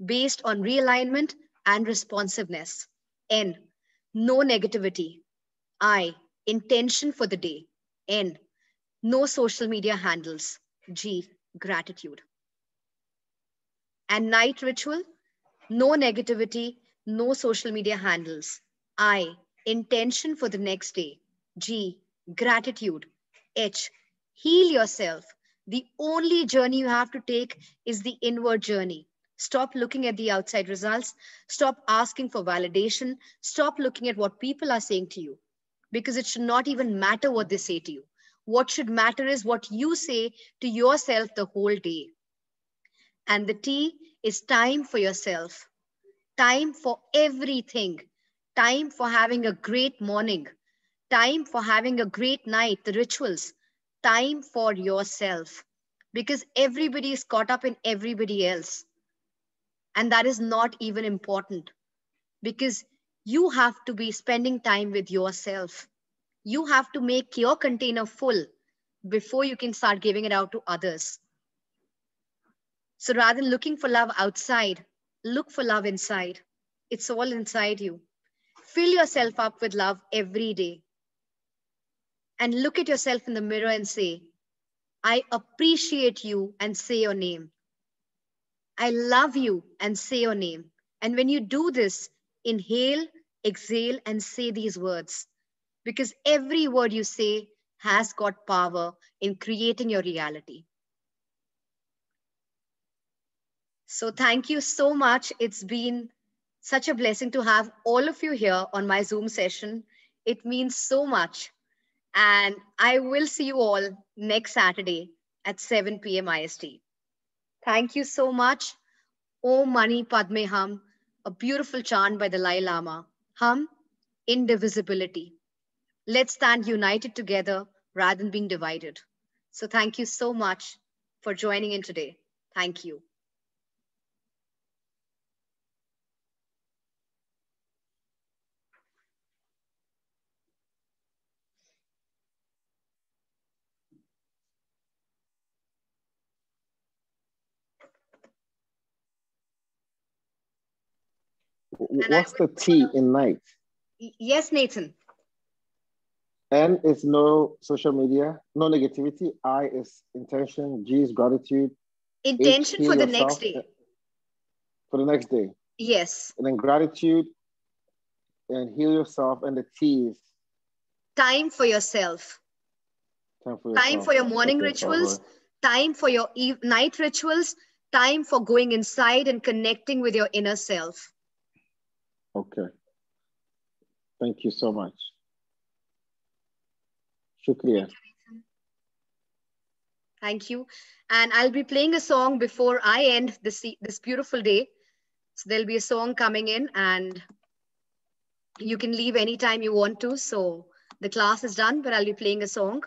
based on realignment and responsiveness. N, no negativity. I, intention for the day. N, no social media handles. G, gratitude. And night ritual, no negativity, no social media handles. I, intention for the next day. G, gratitude. H, heal yourself. The only journey you have to take is the inward journey. Stop looking at the outside results. Stop asking for validation. Stop looking at what people are saying to you because it should not even matter what they say to you. What should matter is what you say to yourself the whole day. And the T is time for yourself, time for everything, time for having a great morning, time for having a great night, the rituals, time for yourself, because everybody is caught up in everybody else. And that is not even important. Because you have to be spending time with yourself you have to make your container full before you can start giving it out to others. So rather than looking for love outside, look for love inside. It's all inside you. Fill yourself up with love every day. And look at yourself in the mirror and say, I appreciate you and say your name. I love you and say your name. And when you do this, inhale, exhale, and say these words because every word you say has got power in creating your reality. So thank you so much. It's been such a blessing to have all of you here on my Zoom session. It means so much. And I will see you all next Saturday at 7 p.m. IST. Thank you so much. Om Mani Padme Hum, a beautiful chant by the Dalai Lama. Hum, indivisibility let's stand united together rather than being divided. So thank you so much for joining in today. Thank you. What's the T in night? Yes, Nathan. N is no social media, no negativity. I is intention. G is gratitude. Intention H, for the next day. Eh, for the next day. Yes. And then gratitude and heal yourself. And the T is time for yourself. Time for, time for your morning okay, rituals, time for your night rituals, time for going inside and connecting with your inner self. Okay. Thank you so much. Shukriya. Thank you. And I'll be playing a song before I end this, this beautiful day. So there'll be a song coming in and you can leave anytime you want to. So the class is done, but I'll be playing a song.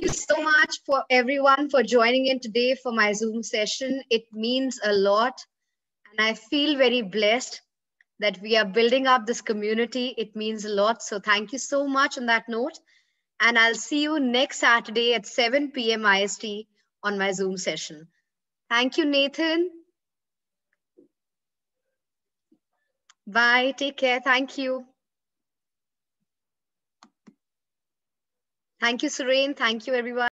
You so much for everyone for joining in today for my Zoom session. It means a lot. And I feel very blessed that we are building up this community. It means a lot. So thank you so much on that note. And I'll see you next Saturday at 7 p.m. IST on my Zoom session. Thank you, Nathan. Bye. Take care. Thank you. Thank you, Suren. Thank you, everyone.